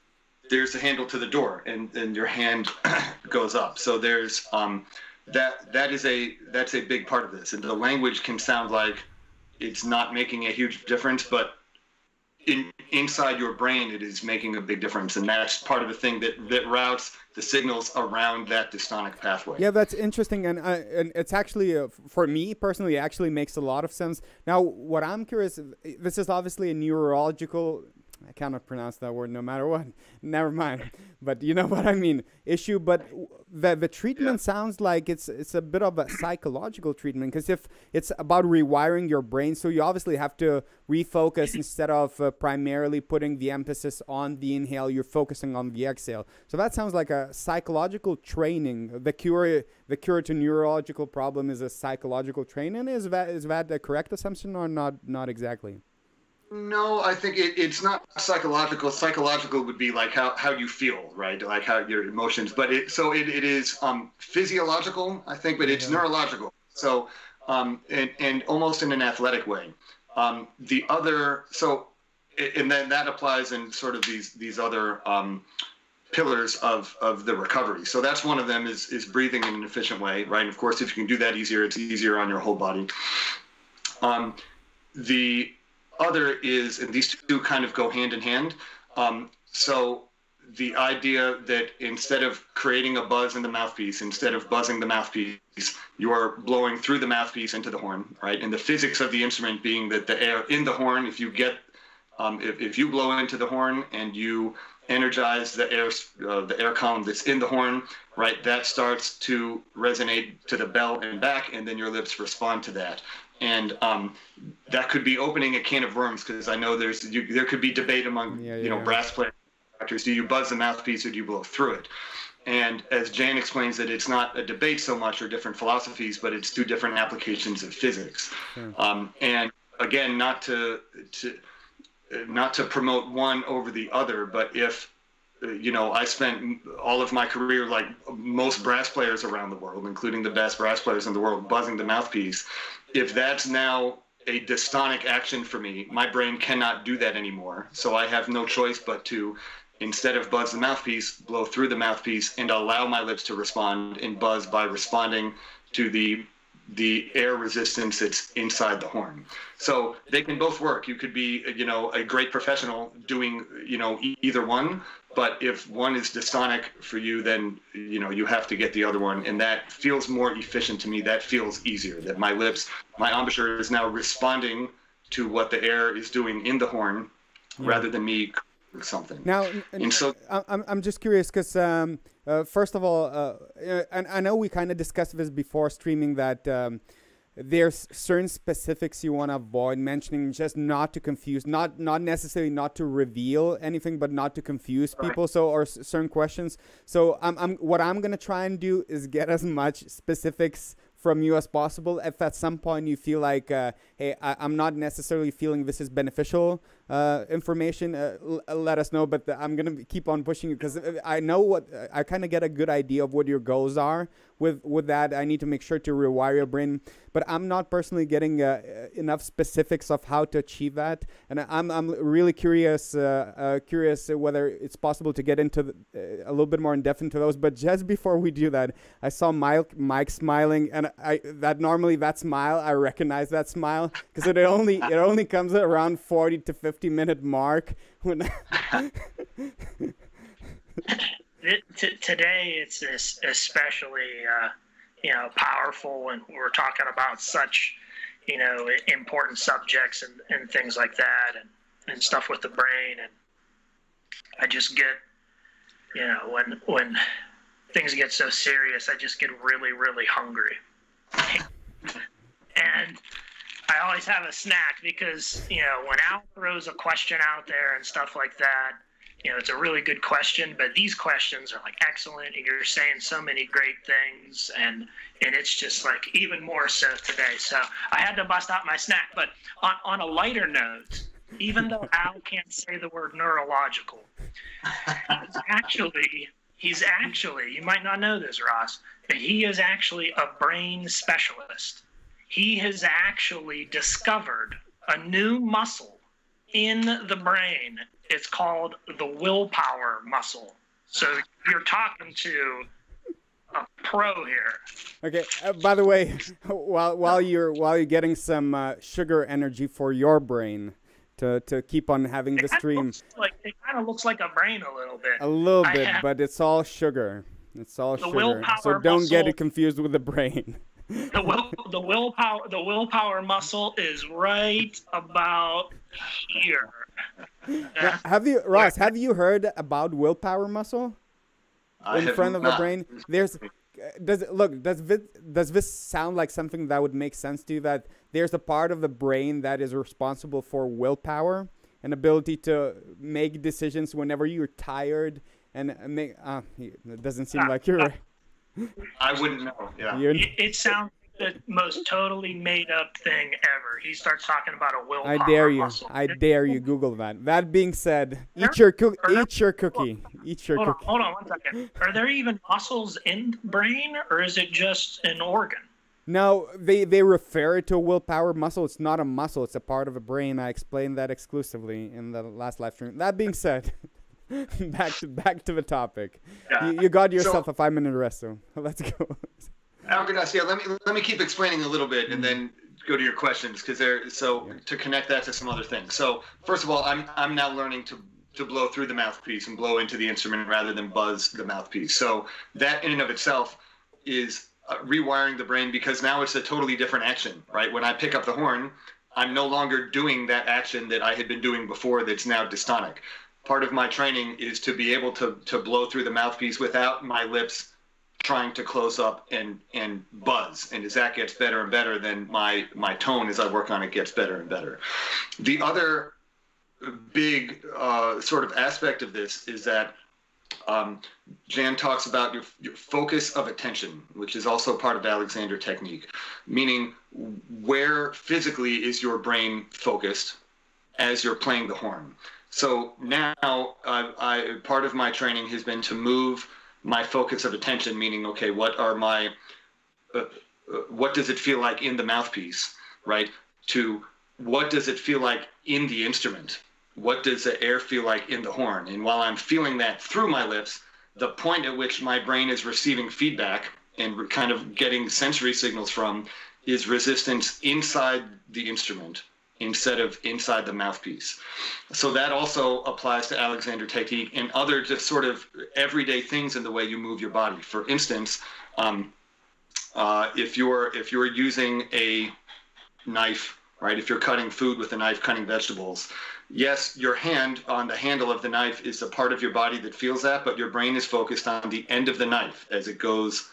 there's a handle to the door, and and your hand goes up. So there's um, that that is a that's a big part of this, and the language can sound like it's not making a huge difference, but in, inside your brain, it is making a big difference, and that's part of the thing that that routes the signals around that dystonic pathway. Yeah, that's interesting, and uh, and it's actually uh, for me personally, actually makes a lot of sense. Now, what I'm curious, this is obviously a neurological I cannot pronounce that word no matter what. Never mind. But you know what I mean. Issue. But the the treatment yeah. sounds like it's it's a bit of a psychological treatment because if it's about rewiring your brain, so you obviously have to refocus instead of uh, primarily putting the emphasis on the inhale. You're focusing on the exhale. So that sounds like a psychological training. The cure the cure to neurological problem is a psychological training. Is that is that the correct assumption or not? Not exactly. No, I think it, it's not psychological. Psychological would be like how, how you feel, right? Like how your emotions. But it so it, it is um, physiological, I think, but it's yeah. neurological. So um, and, and almost in an athletic way. Um, the other so and then that applies in sort of these these other um, pillars of of the recovery. So that's one of them is is breathing in an efficient way, right? And of course, if you can do that easier, it's easier on your whole body. Um, the other is, and these two kind of go hand in hand. Um, so the idea that instead of creating a buzz in the mouthpiece, instead of buzzing the mouthpiece, you are blowing through the mouthpiece into the horn, right? And the physics of the instrument being that the air in the horn, if you get, um, if, if you blow into the horn and you energize the air, uh, the air column that's in the horn, right? That starts to resonate to the bell and back, and then your lips respond to that and um, that could be opening a can of worms because I know there's you, there could be debate among yeah, yeah, you know yeah. brass players. Do you buzz the mouthpiece or do you blow through it? And as Jan explains that it's not a debate so much or different philosophies, but it's two different applications of physics. Um, and again, not to to not to promote one over the other, but if you know, I spent all of my career, like most brass players around the world, including the best brass players in the world, buzzing the mouthpiece if that's now a dystonic action for me, my brain cannot do that anymore. So I have no choice but to, instead of buzz the mouthpiece, blow through the mouthpiece and allow my lips to respond and buzz by responding to the the air resistance that's inside the horn. So they can both work. You could be, you know, a great professional doing, you know, e- either one, but if one is dystonic for you then you know you have to get the other one. And that feels more efficient to me. That feels easier that my lips my embouchure is now responding to what the air is doing in the horn yeah. rather than me something. Now and so i'm, I'm just curious because um, uh, first of all uh, and i know we kind of discussed this before streaming that um, there's certain specifics you want to avoid mentioning just not to confuse not not necessarily not to reveal anything but not to confuse people so or s- certain questions so I'm, I'm what i'm going to try and do is get as much specifics from you as possible. If at some point you feel like, uh, hey, I, am not necessarily feeling this is beneficial uh, information, uh, l- uh, let us know. But the, I'm gonna keep on pushing you because uh, I know what I kind of get a good idea of what your goals are. With with that, I need to make sure to rewire your brain. But I'm not personally getting uh, enough specifics of how to achieve that, and I'm I'm really curious curious whether it's possible to get into the, a little bit more in depth into those. But just before we do that, I saw Mike Mike smiling, and I that normally that smile I recognize that smile because it only it only comes around 40 to 50 minute mark when today it's especially uh, you know powerful and we're talking about such you know important subjects and, and things like that and, and stuff with the brain and I just get you know when when things get so serious I just get really really hungry. And I always have a snack because you know when Al throws a question out there and stuff like that, you know it's a really good question. But these questions are like excellent, and you're saying so many great things, and and it's just like even more so today. So I had to bust out my snack. But on on a lighter note, even though Al can't say the word neurological, he's actually he's actually you might not know this, Ross, but he is actually a brain specialist he has actually discovered a new muscle in the brain. It's called the willpower muscle. So you're talking to a pro here. Okay. Uh, by the way, while while you're while you're getting some uh, sugar energy for your brain to to keep on having the stream. Like it kind of looks like a brain a little bit. A little bit, but it's all sugar. It's all sugar. So don't muscle, get it confused with the brain. the will the willpower the willpower muscle is right about here. Now, have you Ross? Have you heard about willpower muscle I in front of not. the brain? There's does it look does this, does this sound like something that would make sense to you? That there's a part of the brain that is responsible for willpower and ability to make decisions whenever you're tired and make. Uh, it doesn't seem like you're. I wouldn't know. Yeah. It, it sounds like the most totally made up thing ever. He starts talking about a willpower I dare you. muscle. I dare you. Google that. That being said, eat your cook. Eat your cookie. Eat your hold cookie. On, hold on one second. Are there even muscles in the brain, or is it just an organ? No, they they refer it to a willpower muscle. It's not a muscle. It's a part of a brain. I explained that exclusively in the last live stream. That being said. back to back to the topic. Yeah. You, you, got yourself so, a five minute rest, so let's go. Algirdas, yeah, let me let me keep explaining a little bit, and then go to your questions because they're so yeah. to connect that to some other things. So first of all, I'm I'm now learning to to blow through the mouthpiece and blow into the instrument rather than buzz the mouthpiece. So that in and of itself is uh, rewiring the brain because now it's a totally different action, right? When I pick up the horn, I'm no longer doing that action that I had been doing before that's now dystonic part of my training is to be able to to blow through the mouthpiece without my lips trying to close up and and buzz and as that gets better and better then my my tone as i work on it gets better and better the other big uh, sort of aspect of this is that um, Jan talks about your, your focus of attention, which is also part of Alexander technique, meaning where physically is your brain focused as you're playing the horn. So now, I, I, part of my training has been to move my focus of attention, meaning, okay, what are my, uh, uh, what does it feel like in the mouthpiece, right? To what does it feel like in the instrument? What does the air feel like in the horn? And while I'm feeling that through my lips, the point at which my brain is receiving feedback and kind of getting sensory signals from is resistance inside the instrument instead of inside the mouthpiece. So that also applies to Alexander technique and other just sort of everyday things in the way you move your body. For instance, um, uh, if you're if you're using a knife, right? If you're cutting food with a knife, cutting vegetables, yes, your hand on the handle of the knife is a part of your body that feels that, but your brain is focused on the end of the knife as it goes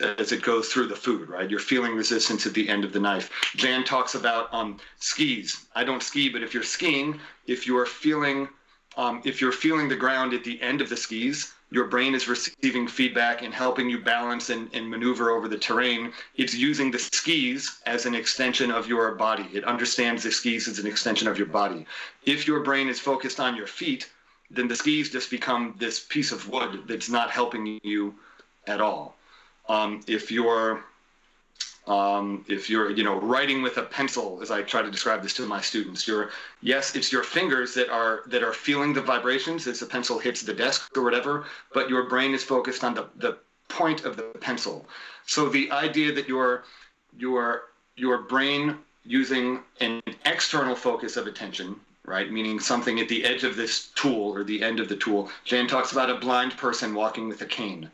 as it goes through the food, right? You're feeling resistance at the end of the knife. Jan talks about um, skis. I don't ski, but if you're skiing, if you're feeling um, if you're feeling the ground at the end of the skis, your brain is receiving feedback and helping you balance and, and maneuver over the terrain. It's using the skis as an extension of your body. It understands the skis as an extension of your body. If your brain is focused on your feet, then the skis just become this piece of wood that's not helping you at all um, if you're um, if you're you know writing with a pencil as i try to describe this to my students you're yes it's your fingers that are that are feeling the vibrations as the pencil hits the desk or whatever but your brain is focused on the, the point of the pencil. So the idea that your your your brain using an external focus of attention right meaning something at the edge of this tool or the end of the tool jan talks about a blind person walking with a cane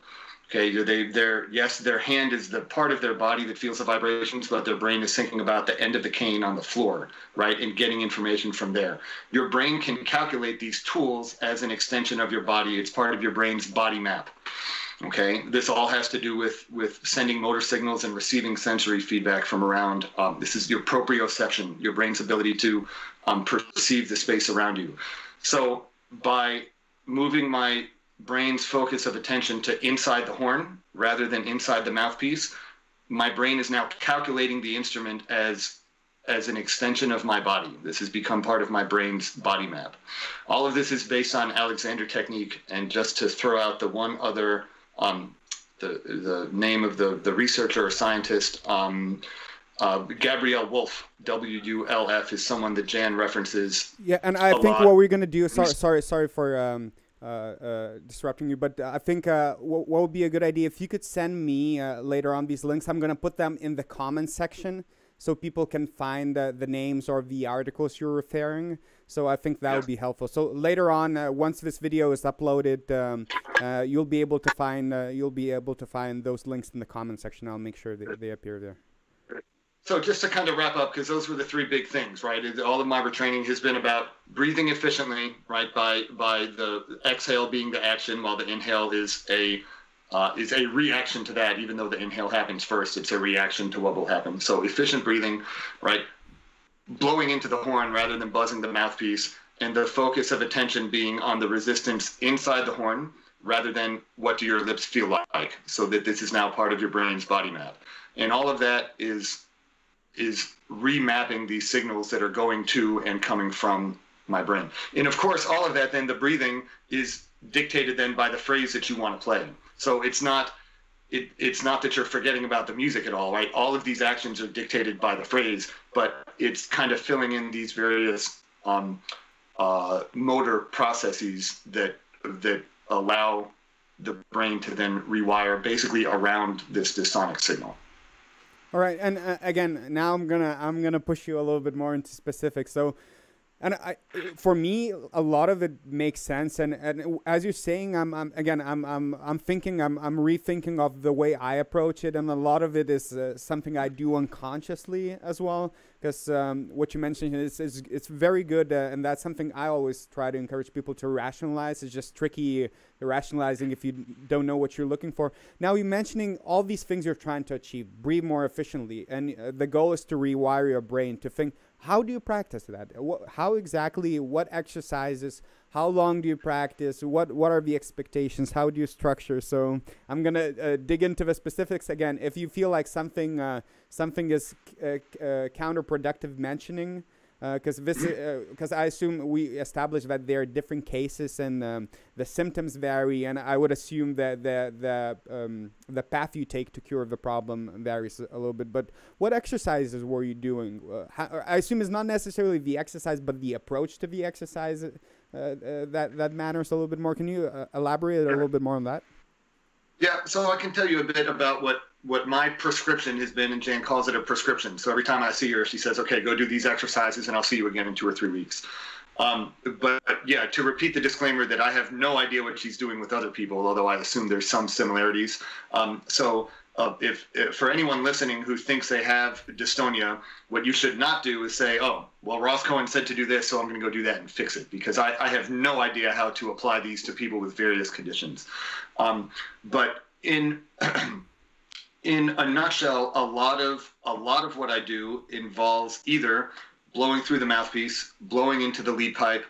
Okay, they, their yes, their hand is the part of their body that feels the vibrations, but their brain is thinking about the end of the cane on the floor, right, and getting information from there. Your brain can calculate these tools as an extension of your body. It's part of your brain's body map. Okay, this all has to do with with sending motor signals and receiving sensory feedback from around. Um, this is your proprioception, your brain's ability to um, perceive the space around you. So by moving my brain's focus of attention to inside the horn rather than inside the mouthpiece, my brain is now calculating the instrument as as an extension of my body. This has become part of my brain's body map. All of this is based on Alexander technique. And just to throw out the one other, um, the, the name of the, the researcher or scientist, um, uh, Gabriele Wulf, W U L F, is someone that Jan references. Yeah, and I think lot. what we're gonna do. Sorry, sorry, sorry for um, disrupting you, but I think uh, what, what would be a good idea if you could send me uh, later on these links. I'm gonna put them in the comments section so people can find uh, the names or the articles you're referring. So I think that yeah. would be helpful. So later on, uh, once this video is uploaded, um, uh, you'll be able to find uh, you'll be able to find those links in the comment section. I'll make sure that they appear there. So just to kind of wrap up, because those were the three big things, right? All of my retraining has been about breathing efficiently, right? By by the exhale being the action, while the inhale is a uh, is a reaction to that, even though the inhale happens first, it's a reaction to what will happen. So efficient breathing, right? Blowing into the horn rather than buzzing the mouthpiece, and the focus of attention being on the resistance inside the horn rather than what do your lips feel like, so that this is now part of your brain's body map. And all of that is is remapping these signals that are going to and coming from my brain. And of course, all of that then the breathing is dictated then by the phrase that you want to play. So it's not it, it's not that you're forgetting about the music at all, right? All of these actions are dictated by the phrase, but it's kind of filling in these various um, uh, motor processes that that allow the brain to then rewire basically around this dystonic signal. All right, and uh, again, now I'm gonna I'm gonna push you a little bit more into specifics. So and I, for me, a lot of it makes sense. And, and as you're saying, I'm, I'm again, I'm, I'm, I'm thinking, I'm, I'm rethinking of the way I approach it, and a lot of it is uh, something I do unconsciously as well. Because um, what you mentioned is, is it's very good, uh, and that's something I always try to encourage people to rationalize. It's just tricky rationalizing if you don't know what you're looking for. Now you're mentioning all these things you're trying to achieve, breathe more efficiently, and uh, the goal is to rewire your brain to think how do you practice that? How exactly? What exercises? How long do you practice? What What are the expectations? How do you structure? So I'm gonna uh, dig into the specifics again. If you feel like something uh, something is uh, uh counterproductive mentioning, because uh, this because uh, I assume we established that there are different cases and um, the symptoms vary, and I would assume that the the um, the path you take to cure the problem varies a little bit. But what exercises were you doing? Uh, how, I assume it's not necessarily the exercise, but the approach to the exercise that that matters a little bit more. Can you elaborate a little bit more on that? Yeah, so I can tell you a bit about what what my prescription has been, and Jan calls it a prescription. So every time I see her, she says, "Okay, go do these exercises, and I'll see you again in two or three weeks." Um, but yeah, to repeat the disclaimer that I have no idea what she's doing with other people, although I assume there's some similarities. Um, so uh, if, if, for anyone listening who thinks they have dystonia, what you should not do is say, "Oh, well, Ross Cohen said to do this, so I'm going to go do that and fix it," because I, I, have no idea how to apply these to people with various conditions. Um, but in in a nutshell, a lot of a lot of what I do involves either blowing through the mouthpiece, blowing into the lead pipe,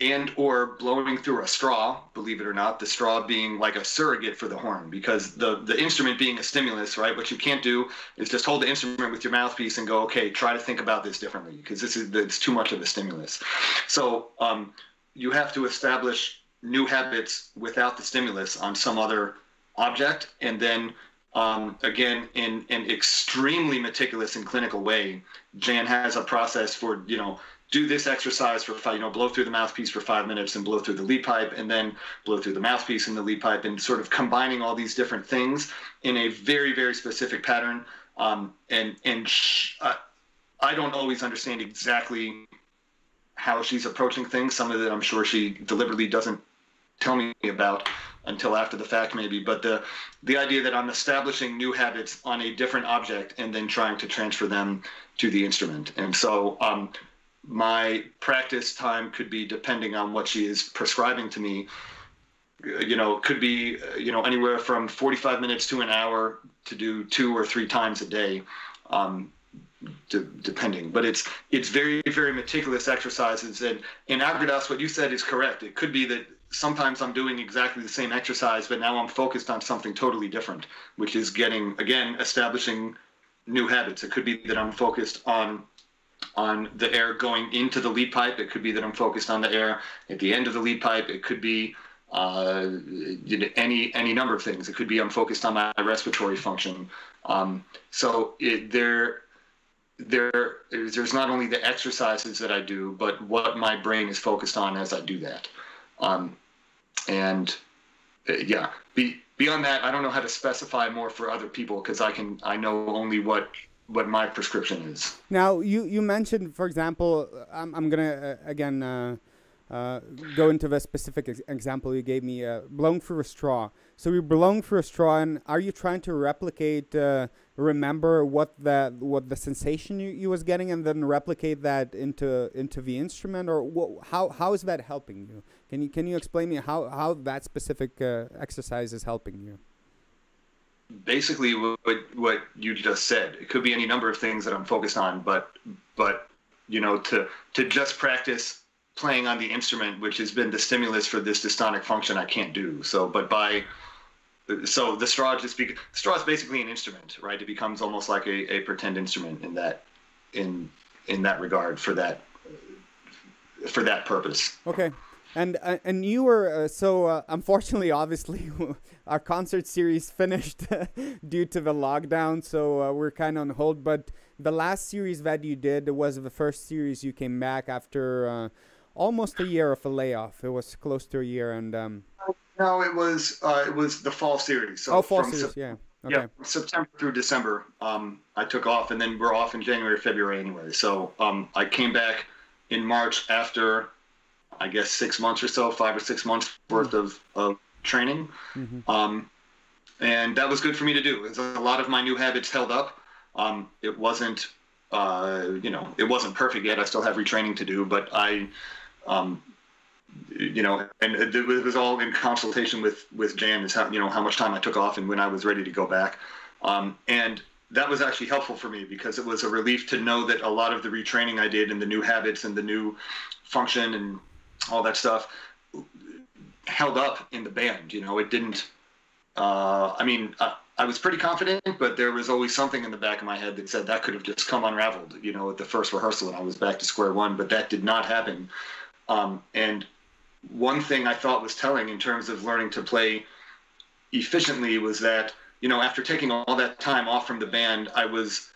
and or blowing through a straw. Believe it or not, the straw being like a surrogate for the horn, because the the instrument being a stimulus, right? What you can't do is just hold the instrument with your mouthpiece and go, okay, try to think about this differently, because this is it's too much of a stimulus. So um, you have to establish new habits without the stimulus on some other object, and then um, again, in an extremely meticulous and clinical way, Jan has a process for, you know, do this exercise for five, you know, blow through the mouthpiece for five minutes and blow through the lead pipe and then blow through the mouthpiece and the lead pipe and sort of combining all these different things in a very, very specific pattern. Um, and and sh- I, don't always understand exactly how she's approaching things. Some of it I'm sure she deliberately doesn't tell me about until after the fact maybe but the the idea that i'm establishing new habits on a different object and then trying to transfer them to the instrument and so um, my practice time could be depending on what she is prescribing to me you know, could be, you know, anywhere from 45 minutes to an hour to do two or three times a day. Um, depending. But it's it's very very meticulous exercises. And in Algirdas, what you said is correct. It could be that sometimes I'm doing exactly the same exercise, but now I'm focused on something totally different, which is getting again establishing new habits. It could be that I'm focused on on the air going into the lead pipe. It could be that I'm focused on the air at the end of the lead pipe. It could be uh, any any number of things. It could be I'm focused on my respiratory function. Um, so it, there there there's not only the exercises that I do, but what my brain is focused on as I do that. Um, and uh, yeah, be, beyond that, I don't know how to specify more for other people because I can I know only what what my prescription is. Now you you mentioned, for example, I'm I'm gonna uh, again. Uh, uh, go into the specific ex- example you gave me, uh, blowing through a straw. So you're blowing through a straw, and are you trying to replicate, uh, remember what the what the sensation you, you was getting, and then replicate that into into the instrument, or how how is that helping you? Can you can you explain me how how that specific uh, exercise is helping you? Basically, what what you just said. It could be any number of things that I'm focused on, but but you know to to just practice playing on the instrument, which has been the stimulus for this dystonic function, I can't do. So, but by so the straw just be, straw is basically an instrument, right? It becomes almost like a, a pretend instrument in that in in that regard for that for that purpose. Okay. And uh, and you were uh, so uh, unfortunately, obviously, our concert series finished due to the lockdown, so uh, we're kind of on hold. But the last series that you did was the first series you came back after uh, almost a year of a layoff. It was close to a year, and um, no, it was uh, it was the fall series. So oh, fall series, yeah. Okay. Yeah, September through December, um, I took off, and then we're off in January, February anyway. So um, I came back in March after, I guess, six months or so, five or six months worth mm-hmm. of, of training. Mm-hmm. Um, and that was good for me to do. A lot of my new habits held up. Um, it wasn't, uh, you know, it wasn't perfect yet. I still have retraining to do, but I um, you know, and it was all in consultation with with Jan is how you know how much time I took off and when I was ready to go back, um, and that was actually helpful for me because it was a relief to know that a lot of the retraining I did and the new habits and the new function and all that stuff held up in the band. You know, it didn't. Uh, I mean, I, I was pretty confident, but there was always something in the back of my head that said that could have just come unraveled. You know, at the first rehearsal, and I was back to square one. But that did not happen um, and one thing I thought was telling in terms of learning to play efficiently was that you know after taking all that time off from the band, I was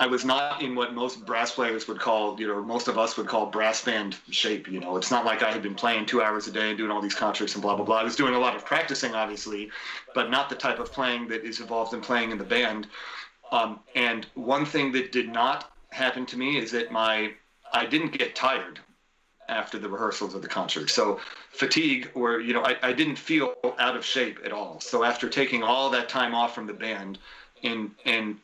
I was not in what most brass players would call, you know, most of us would call brass band shape. You know, it's not like I had been playing two hours a day and doing all these concerts and blah blah blah. I was doing a lot of practicing, obviously, but not the type of playing that is involved in playing in the band. Um, and one thing that did not happen to me is that my I didn't get tired after the rehearsals of the concert. So fatigue, or you know, I, I didn't feel out of shape at all. So after taking all that time off from the band, and and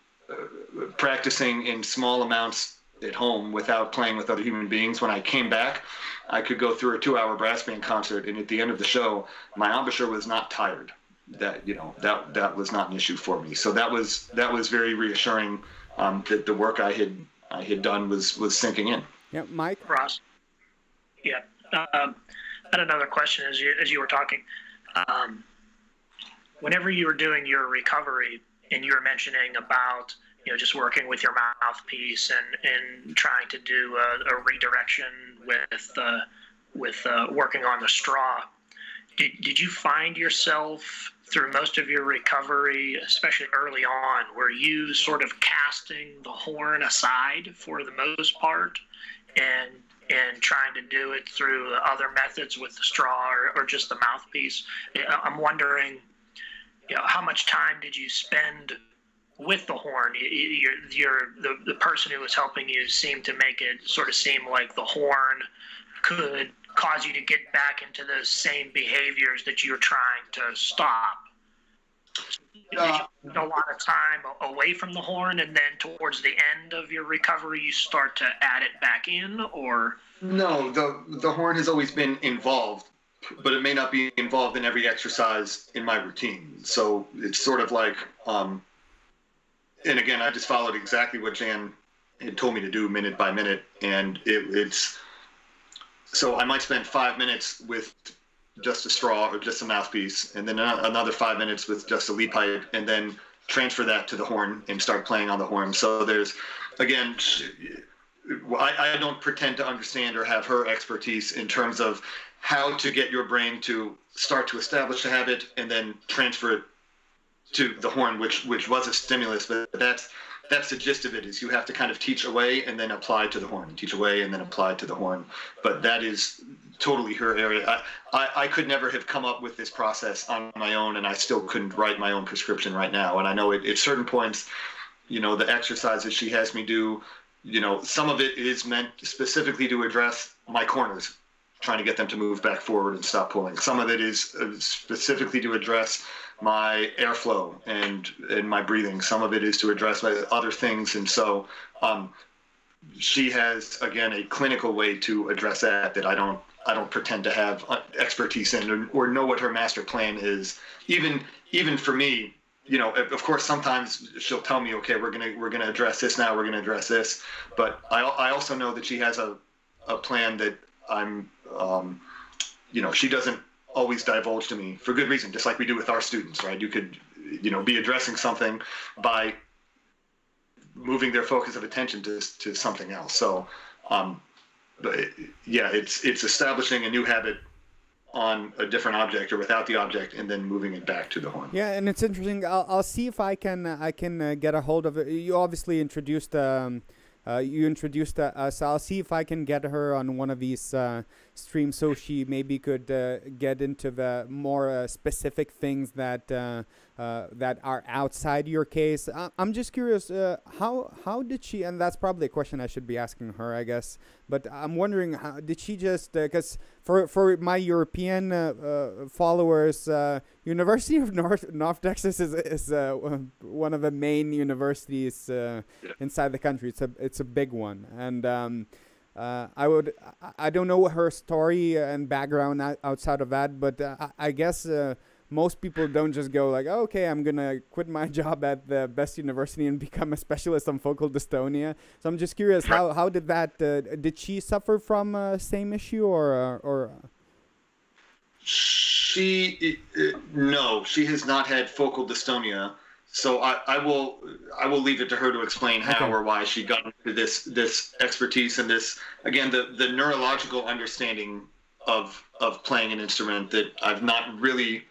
practicing in small amounts at home without playing with other human beings, when I came back, I could go through a two-hour brass band concert, and at the end of the show, my embouchure was not tired. That you know that that was not an issue for me. So that was that was very reassuring um, that the work I had I had done was was sinking in. Yeah, Mike Ross. Yeah. Um, I had another question as you as you were talking. Um, whenever you were doing your recovery and you were mentioning about you know just working with your mouthpiece and and trying to do a, a redirection with uh, with uh, working on the straw, did did you find yourself through most of your recovery, especially early on, were you sort of casting the horn aside for the most part and and trying to do it through other methods with the straw or, or just the mouthpiece. I'm wondering, you know, how much time did you spend with the horn? You're, you're the, the person who was helping you seemed to make it sort of seem like the horn could cause you to get back into those same behaviors that you're trying to stop. Uh, a lot of time away from the horn, and then towards the end of your recovery, you start to add it back in, or no? The the horn has always been involved but it may not be involved in every exercise in my routine. So it's sort of like, um, and again, I just followed exactly what Jan had told me to do minute by minute, and it, it's so I might spend five minutes with just a straw or just a mouthpiece, and then another five minutes with just a lead pipe, and then transfer that to the horn and start playing on the horn. So there's, again, I, I don't pretend to understand or have her expertise in terms of how to get your brain to start to establish a habit and then transfer it to the horn, which which was a stimulus. But that's that's the gist of it. Is you have to kind of teach away and then apply to the horn, teach away and then apply to the horn. But that is totally her area. I, I, I could never have come up with this process on my own, and I still couldn't write my own prescription right now. And I know it, at certain points, you know, the exercises she has me do, you know, some of it is meant specifically to address my corners, trying to get them to move back forward and stop pulling. Some of it is uh, specifically to address my airflow and and my breathing. Some of it is to address other things, and so um, she has again a clinical way to address that that I don't I don't pretend to have uh, expertise in or, or know what her master plan is. Even even for me, you know, of course, sometimes she'll tell me, okay, we're gonna we're gonna address this now, we're gonna address this. But I I also know that she has a a plan that I'm, um, you know, she doesn't always divulge to me for good reason, just like we do with our students, right? You could, you know, be addressing something by moving their focus of attention to to something else. So, um, but yeah, it's it's establishing a new habit on a different object or without the object and then moving it back to the horn. Yeah, and it's interesting. I'll, I'll see if I can uh, I can uh, get a hold of it. You obviously introduced um, uh, you introduced uh, us. I'll see if I can get her on one of these uh, streams so she maybe could uh, get into the more uh, specific things that uh, that are outside your case. I- am just curious how how did she? And that's probably a question I should be asking her, I guess. But I'm wondering, how did she just because for for my European followers, University of North North Texas is is one of the main universities yeah. inside the country. It's a it's a big one, and um, uh, I would I don't know her story and background outside of that, but uh, I guess uh, most people don't just go like, oh, okay, I'm gonna quit my job at the best university and become a specialist on focal dystonia. So I'm just curious, how how did that? Uh, did she suffer from uh, same issue or uh, or? She no, she has not had focal dystonia so I, I, will I will leave it to her to explain how okay. or why she got into this this expertise and this again the the neurological understanding of of playing an instrument that I've not really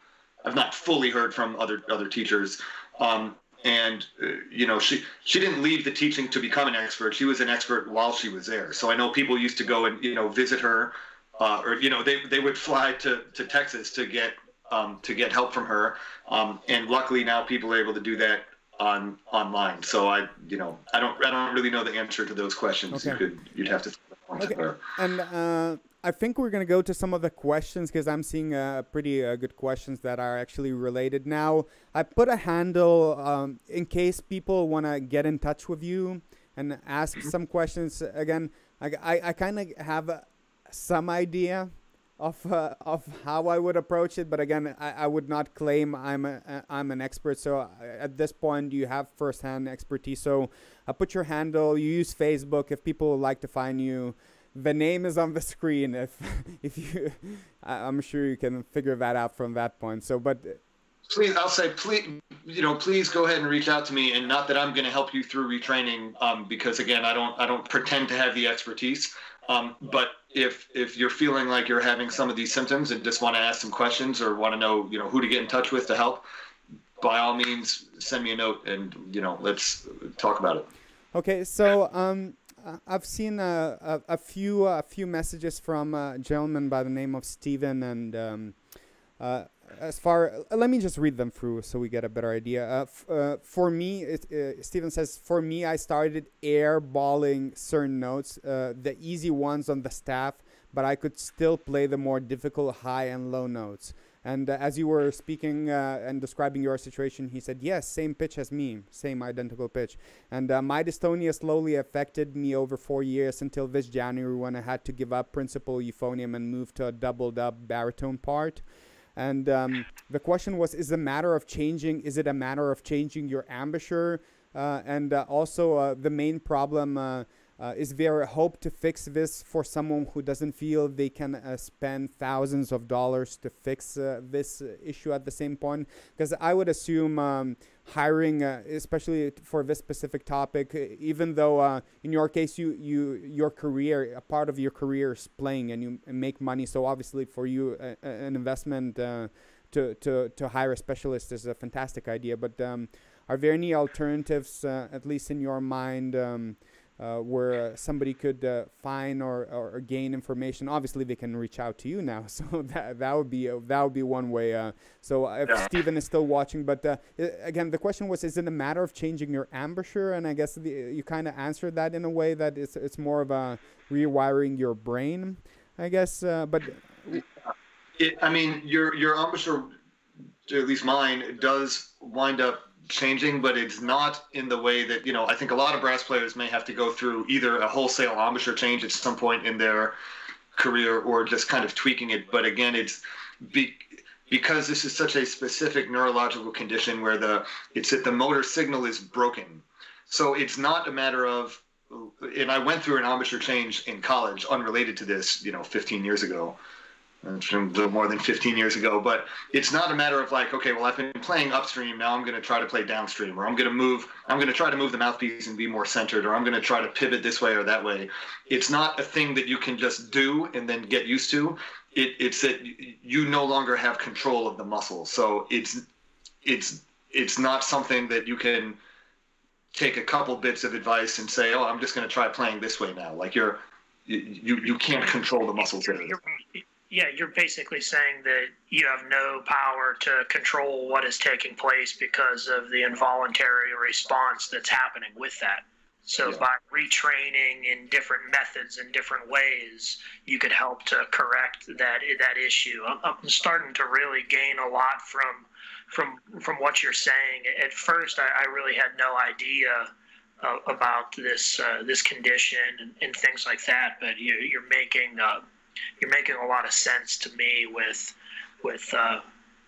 I've not fully heard from other other teachers. Um, and uh, you know she she didn't leave the teaching to become an expert. She was an expert while she was there. So I know people used to go and you know visit her, uh, or you know they they would fly to to Texas to get um, to get help from her. Um, and luckily now people are able to do that on online. So I, you know, I don't, I don't really know the answer to those questions. Okay. You could, you'd have to. Okay. And uh, I think we're gonna go to some of the questions because I'm seeing uh, pretty uh, good questions that are actually related. Now I put a handle um, in case people want to get in touch with you and ask some questions. Again, I, I, I kind of have some idea of uh, of how I would approach it. But again, I, I would not claim I'm a, I'm an expert. So uh, at this point, you have firsthand expertise. So I put your handle. You use Facebook. If people would like to find you, the name is on the screen. If if you, I'm sure you can figure that out from that point. So, but. Please, I'll say, please, you know, please go ahead and reach out to me. And not that I'm going to help you through retraining, um, because again, I don't, I don't pretend to have the expertise. Um, but if if you're feeling like you're having some of these symptoms and just want to ask some questions or want to know you know who to get in touch with to help, by all means send me a note and you know let's talk about it. Okay, so um, I've seen a, a, a few a few messages from a gentleman by the name of Stephen and. Um, uh, as far let me just read them through so we get a better idea uh, uh, for me it, uh, Stephen says for me I started airballing certain notes uh, the easy ones on the staff but I could still play the more difficult high and low notes And uh, as you were speaking uh, and describing your situation, he said, Yes, same pitch as me, same identical pitch. And uh, my dystonia slowly affected me over four years until this January when I had to give up principal euphonium and move to a doubled up baritone part. And um, the question was, is a matter of changing? Is it a matter of changing your embouchure? Uh, and uh, also, uh, the main problem uh, is there a hope to fix this for someone who doesn't feel they can uh, spend thousands of dollars to fix uh, this issue at the same point? Because I would assume um, hiring, uh, especially for this specific topic, even though uh, in your case you you your career, a part of your career is playing and you make money, so obviously for you an investment uh, to to to hire a specialist is a fantastic idea. But um, are there any alternatives, at least in your mind? Um, uh, where uh, somebody could uh, find or, or, gain information. Obviously, they can reach out to you now, so that that would be that would be one way. Uh, so if yeah. Stephen is still watching, but uh, again, the question was: Is it a matter of changing your embouchure? And I guess the, you kind of answered that in a way that it's it's more of a rewiring your brain, I guess. Uh, but it, I mean, your your embouchure, at least mine, does wind up changing, but it's not in the way that you know. I think a lot of brass players may have to go through either a wholesale embouchure change at some point in their career, or just kind of tweaking it. But again, it's be, because this is such a specific neurological condition where the it's that the motor signal is broken. So it's not a matter of and I went through an embouchure change in college, unrelated to this, you know, 15 years ago more than 15 years ago. But it's not a matter of like, okay, well, I've been playing upstream. Now I'm going to try to play downstream, or I'm going to move. I'm going to try to move the mouthpiece and be more centered, or I'm going to try to pivot this way or that way. It's not a thing that you can just do and then get used to. It, it's that you no longer have control of the muscle. So it's it's it's not something that you can take a couple bits of advice and say, oh, I'm just going to try playing this way now. Like you're you you can't control the muscles. You're, yeah, you're basically saying that you have no power to control what is taking place because of the involuntary response that's happening with that. So yeah. by retraining in different methods and different ways, you could help to correct that that issue. I'm, I'm starting to really gain a lot from from from what you're saying. At first, I, I really had no idea uh, about this uh, this condition and, and, things like that. But you, are making uh, you're making a lot of sense to me with with uh,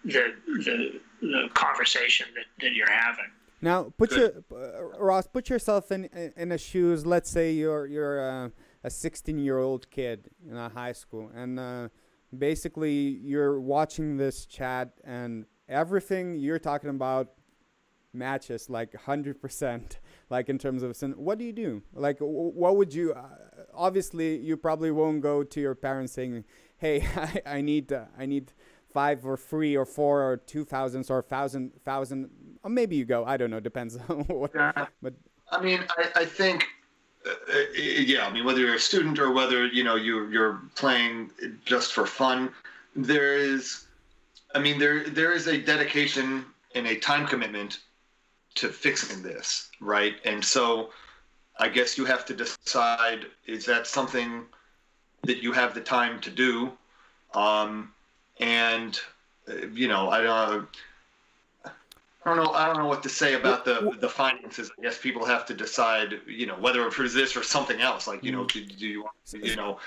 the, the the conversation that, that you're having. Now, put Good. your uh, Ross, put yourself in in the shoes. Let's say you're you're uh, a 16 year old kid in a high school, and uh, basically you're watching this chat, and everything you're talking about matches like 100% like in terms of what do you do like what would you uh, obviously you probably won't go to your parents saying hey i, I need uh, i need five or three or four or two thousands or thousand thousand or maybe you go i don't know depends on what yeah. but i mean i, I think uh, uh, yeah i mean whether you're a student or whether you know you you're playing just for fun there is i mean there there is a dedication and a time commitment to fixing this, right? And so I guess you have to decide is that something that you have the time to do? Um, and uh, you know, I don't. I don't know. I don't know what to say about the the finances. I guess people have to decide, you know, whether for this or something else. Like, you know, do, do you want to, you know,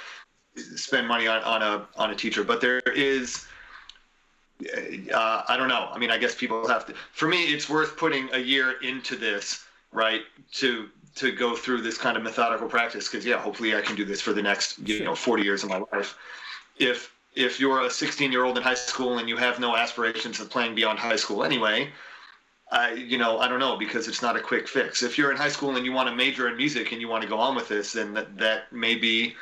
spend money on, on a on a teacher? But there is uh, I don't know. I mean, I guess people have to. For me, it's worth putting a year into this, right? To to go through this kind of methodical practice, because yeah, hopefully I can do this for the next you know 40 years of my life. If if you're a 16 year old in high school and you have no aspirations of playing beyond high school anyway, I you know I don't know because it's not a quick fix. If you're in high school and you want to major in music and you want to go on with this, then that, that may be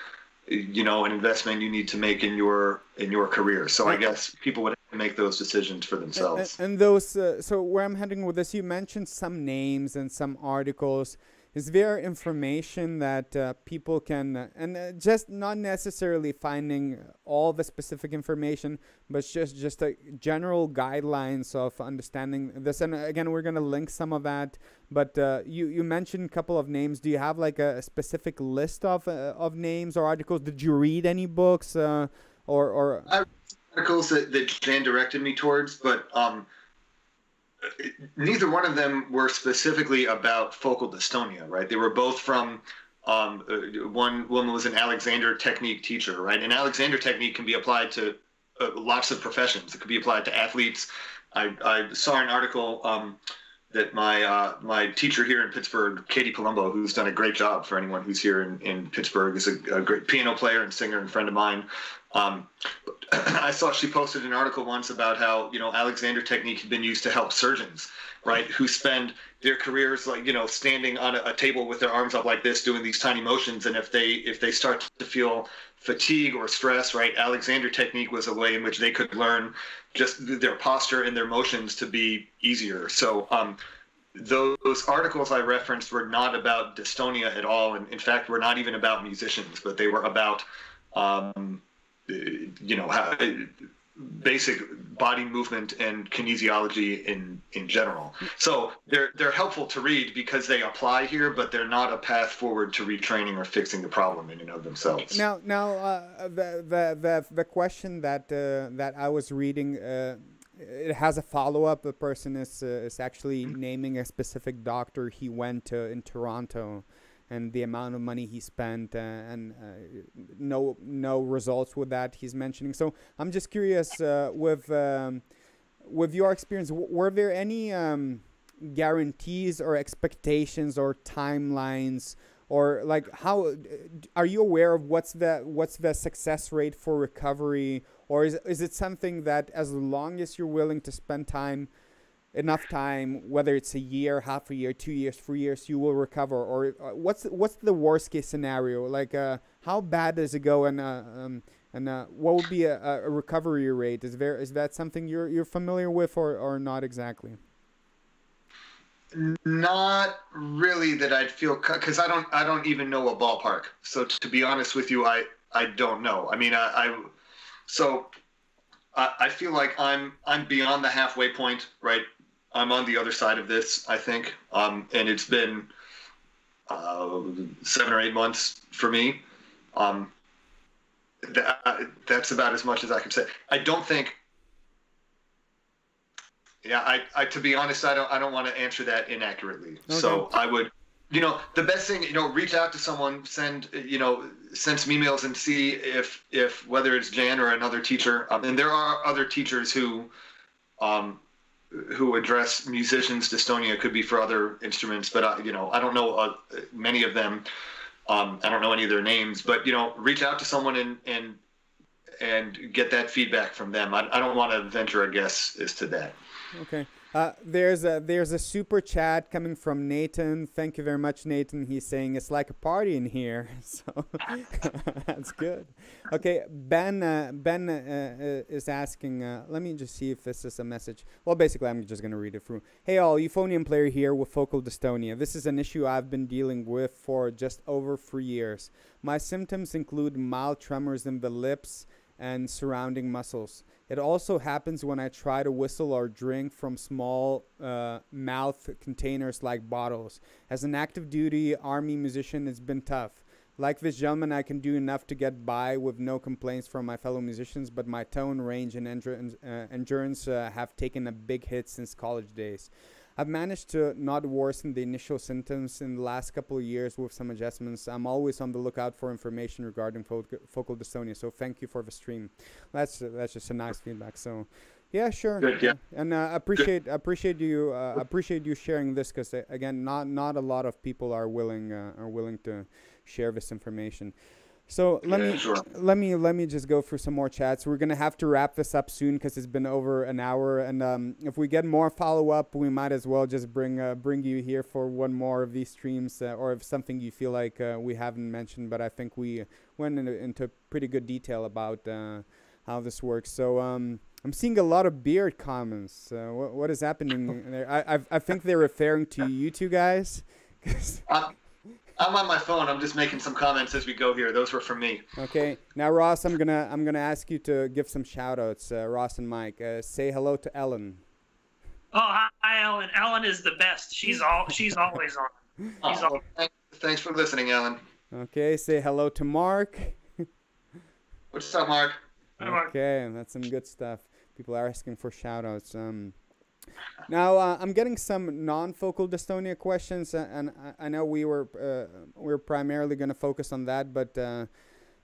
you know an investment you need to make in your in your career. So I guess people would make those decisions for themselves. And, and those, uh, so where I'm heading with this, you mentioned some names and some articles. Is there information that uh, people can, uh, and uh, just not necessarily finding all the specific information, but just just a general guidelines of understanding this? And again, we're gonna link some of that. But uh, you you mentioned a couple of names. Do you have like a, a specific list of uh, of names or articles? Did you read any books? or or articles that, that Jan directed me towards, but um, neither one of them were specifically about focal dystonia, right? They were both from um, uh, one woman was an Alexander technique teacher, right? And Alexander technique can be applied to uh, lots of professions. It could be applied to athletes. I, I saw an article um, that my uh, my teacher here in Pittsburgh, Katie Palumbo, who's done a great job for anyone who's here in, in Pittsburgh, is a, a great piano player and singer and friend of mine. Um, I saw she posted an article once about how you know Alexander technique had been used to help surgeons, right, who spend their careers like you know standing on a, a, table with their arms up like this, doing these tiny motions, and if they if they start to feel fatigue or stress, right, Alexander technique was a way in which they could learn just their posture and their motions to be easier. So. Um, those articles I referenced were not about dystonia at all, and in fact, were not even about musicians, but they were about um, you know, how, basic body movement and kinesiology in in general. So they're they're helpful to read because they apply here, but they're not a path forward to retraining or fixing the problem in and of themselves. Now, now uh, the, the the the question that uh, that I was reading. Uh, it has a follow up. The person is uh, is actually naming a specific doctor he went to in Toronto, and the amount of money he spent uh, and uh, no no results with that he's mentioning. So I'm just curious uh, with um, with your experience, were there any um, guarantees or expectations or timelines? Or like how are you aware of what's the what's the success rate for recovery, or is is it something that as long as you're willing to spend time enough time, whether it's a year, half a year, two years, three years, you will recover? Or uh, what's what's the worst case scenario? Like, uh, how bad does it go, and uh, um, and uh, what would be a, a, recovery rate? Is there is that something you're you're familiar with, or or not exactly? Not really that I'd feel because I don't I don't even know a ballpark. So to be honest with you, I I don't know. I mean, I, I so I, I feel like I'm I'm beyond the halfway point, right? I'm on the other side of this, I think, um, and it's been uh, seven or eight months for me. Um, that, that's about as much as I can say. I don't think. Yeah, I, I to be honest, I don't I don't want to answer that inaccurately. Okay. So I would, you know, the best thing, you know, reach out to someone, send, you know, send some emails and see if if whether it's Jan or another teacher. Um, and there are other teachers who, um, who address musicians dystonia could be for other instruments, but I, you know I don't know uh, many of them. Um, I don't know any of their names, but you know reach out to someone and and and get that feedback from them. I, I don't want to venture a guess as to that. Okay. Uh, there's a there's a super chat coming from Nathan. Thank you very much, Nathan. He's saying it's like a party in here, so that's good. Okay, Ben uh, Ben uh, uh, is asking. Uh, let me just see if this is a message. Well, basically, I'm just gonna read it through. Hey all, euphonium player here with focal dystonia. This is an issue I've been dealing with for just over three years. My symptoms include mild tremors in the lips and surrounding muscles. It also happens when I try to whistle or drink from small uh, mouth containers like bottles. As an active duty army musician, it's been tough. Like this gentleman, I can do enough to get by with no complaints from my fellow musicians, but my tone, range, and endurance, uh, endurance uh, have taken a big hit since college days. I've managed to not worsen the initial symptoms in the last couple of years with some adjustments. I'm always on the lookout for information regarding fo- focal dystonia. So thank you for the stream. That's uh, that's just a nice feedback. So. Yeah, sure. Good, yeah. And uh, appreciate Good. appreciate you uh, appreciate you sharing this because uh, again, not not a lot of people are willing uh, are willing to share this information. So let yeah, me sure. let me let me just go through some more chats. We're gonna have to wrap this up soon because it's been over an hour, and um, if we get more follow up, we might as well just bring uh, bring you here for one more of these streams, uh, or if something you feel like uh, we haven't mentioned. But I think we went into, into pretty good detail about uh, how this works. So um, I'm seeing a lot of beard comments. Uh, what what is happening there? I I, I think they're referring to you two guys. I'm on my phone. I'm just making some comments as we go here. Those were from me. Okay. Now, Ross, I'm gonna I'm gonna ask you to give some shout outs. Uh, Ross and Mike, uh, say hello to Ellen. Oh, hi, Ellen. Ellen is the best. She's all she's always on. She's oh, well, thanks for listening, Ellen. Okay. Say hello to Mark. What's up, Mark? Okay, that's some good stuff. People are asking for shout outs. Um, now uh, I'm getting some non-focal dystonia questions, uh, and I, know we were uh, we are primarily going to focus on that, but uh,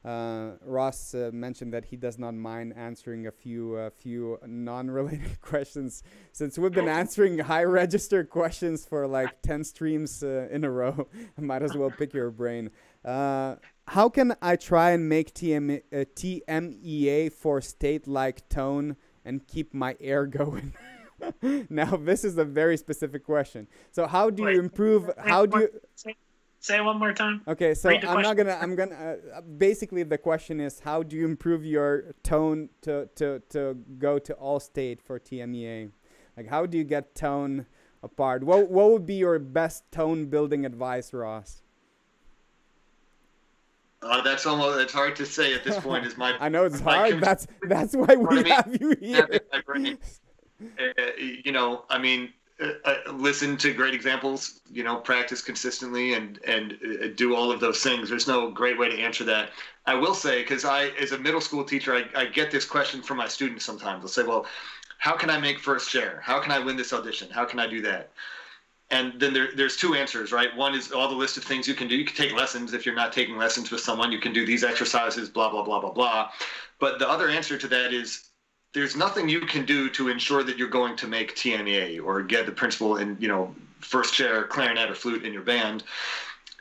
uh, Ross uh, mentioned that he does not mind answering a few a few non-related questions since we've been answering high-register questions for like ten streams in a row. I might as well pick your brain. how can I try and make TM, TMEA for state-like tone and keep my air going? now this is a very specific question. So how do Wait, you improve? How do you? Say, say it one more time. Okay, so I'm not gonna. I'm gonna. Uh, basically, the question is, how do you improve your tone to to to go to all state for TMEA? Like, how do you get tone apart? What what would be your best tone building advice, Ross? Uh, that's almost it's hard to say at this point. Is my I know it's hard. That's that's why we have you here. Uh, you know, I mean, uh, uh, listen to great examples. You know, practice consistently and and do all of those things. There's no great way to answer that. I will say because I, as a middle school teacher, I, I get this question from my students sometimes. They'll say, "Well, how can I make first chair? How can I win this audition? How can I do that?" and then there, there's two answers, right? One is all the list of things you can do. You can take lessons if you're not taking lessons with someone. You can do these exercises, blah blah blah blah blah. But the other answer to that is there's nothing you can do to ensure that you're going to make TMEA or get the principal in, you know, first chair, clarinet or flute in your band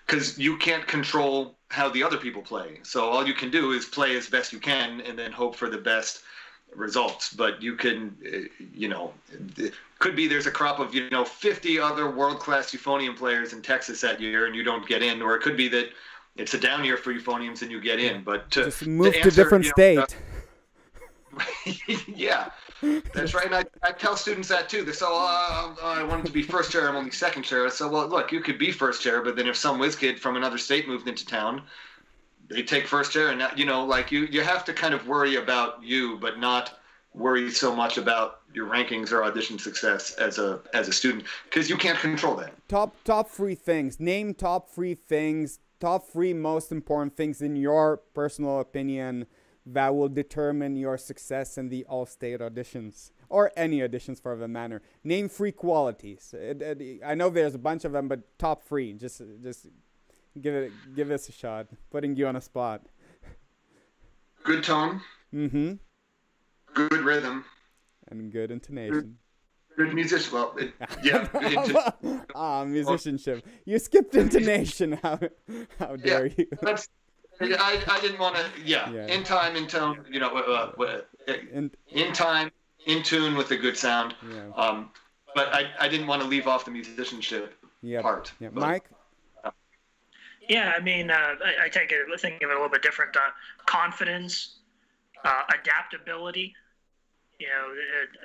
because you can't control how the other people play. So all you can do is play as best you can and then hope for the best results. But you can, uh, you know, could be there's a crop of, you know, 50 other world class euphonium players in Texas that year and you don't get in, or it could be that it's a down year for euphoniums and you get in. But to, just move to, answer, to different you know, state. Uh, yeah, that's right. And I, I tell students that too. They oh, I wanted to be first chair. I'm only second chair. So, well, look, you could be first chair, but then if some whiz kid from another state moved into town, they take first chair. And, you know, like you, you have to kind of worry about you, but not worry so much about your rankings or audition success as a as a student because you can't control that. Top top three things. Name top three things. Top three most important things in your personal opinion that will determine your success in the all-state auditions or any auditions for the matter. Name three qualities. It, it, I know there's a bunch of them, but top three. Just just give it give us a shot. Putting you on a spot. Good tone. Mm-hmm. Good rhythm. And good intonation. Good, good musician. Well, it, yeah. ah, musicianship. You skipped intonation. How how dare yeah, you? That's I, I didn't want to. Yeah, yeah, in time, in tone. You know, uh, uh, in, in time, in tune with a good sound. Yeah. Um, but I, I didn't want to leave off the musicianship yep. part. Yeah, Mike. Yeah, I mean, uh, I, I, take it, think of it a little bit different. Uh, confidence, uh, adaptability. You know,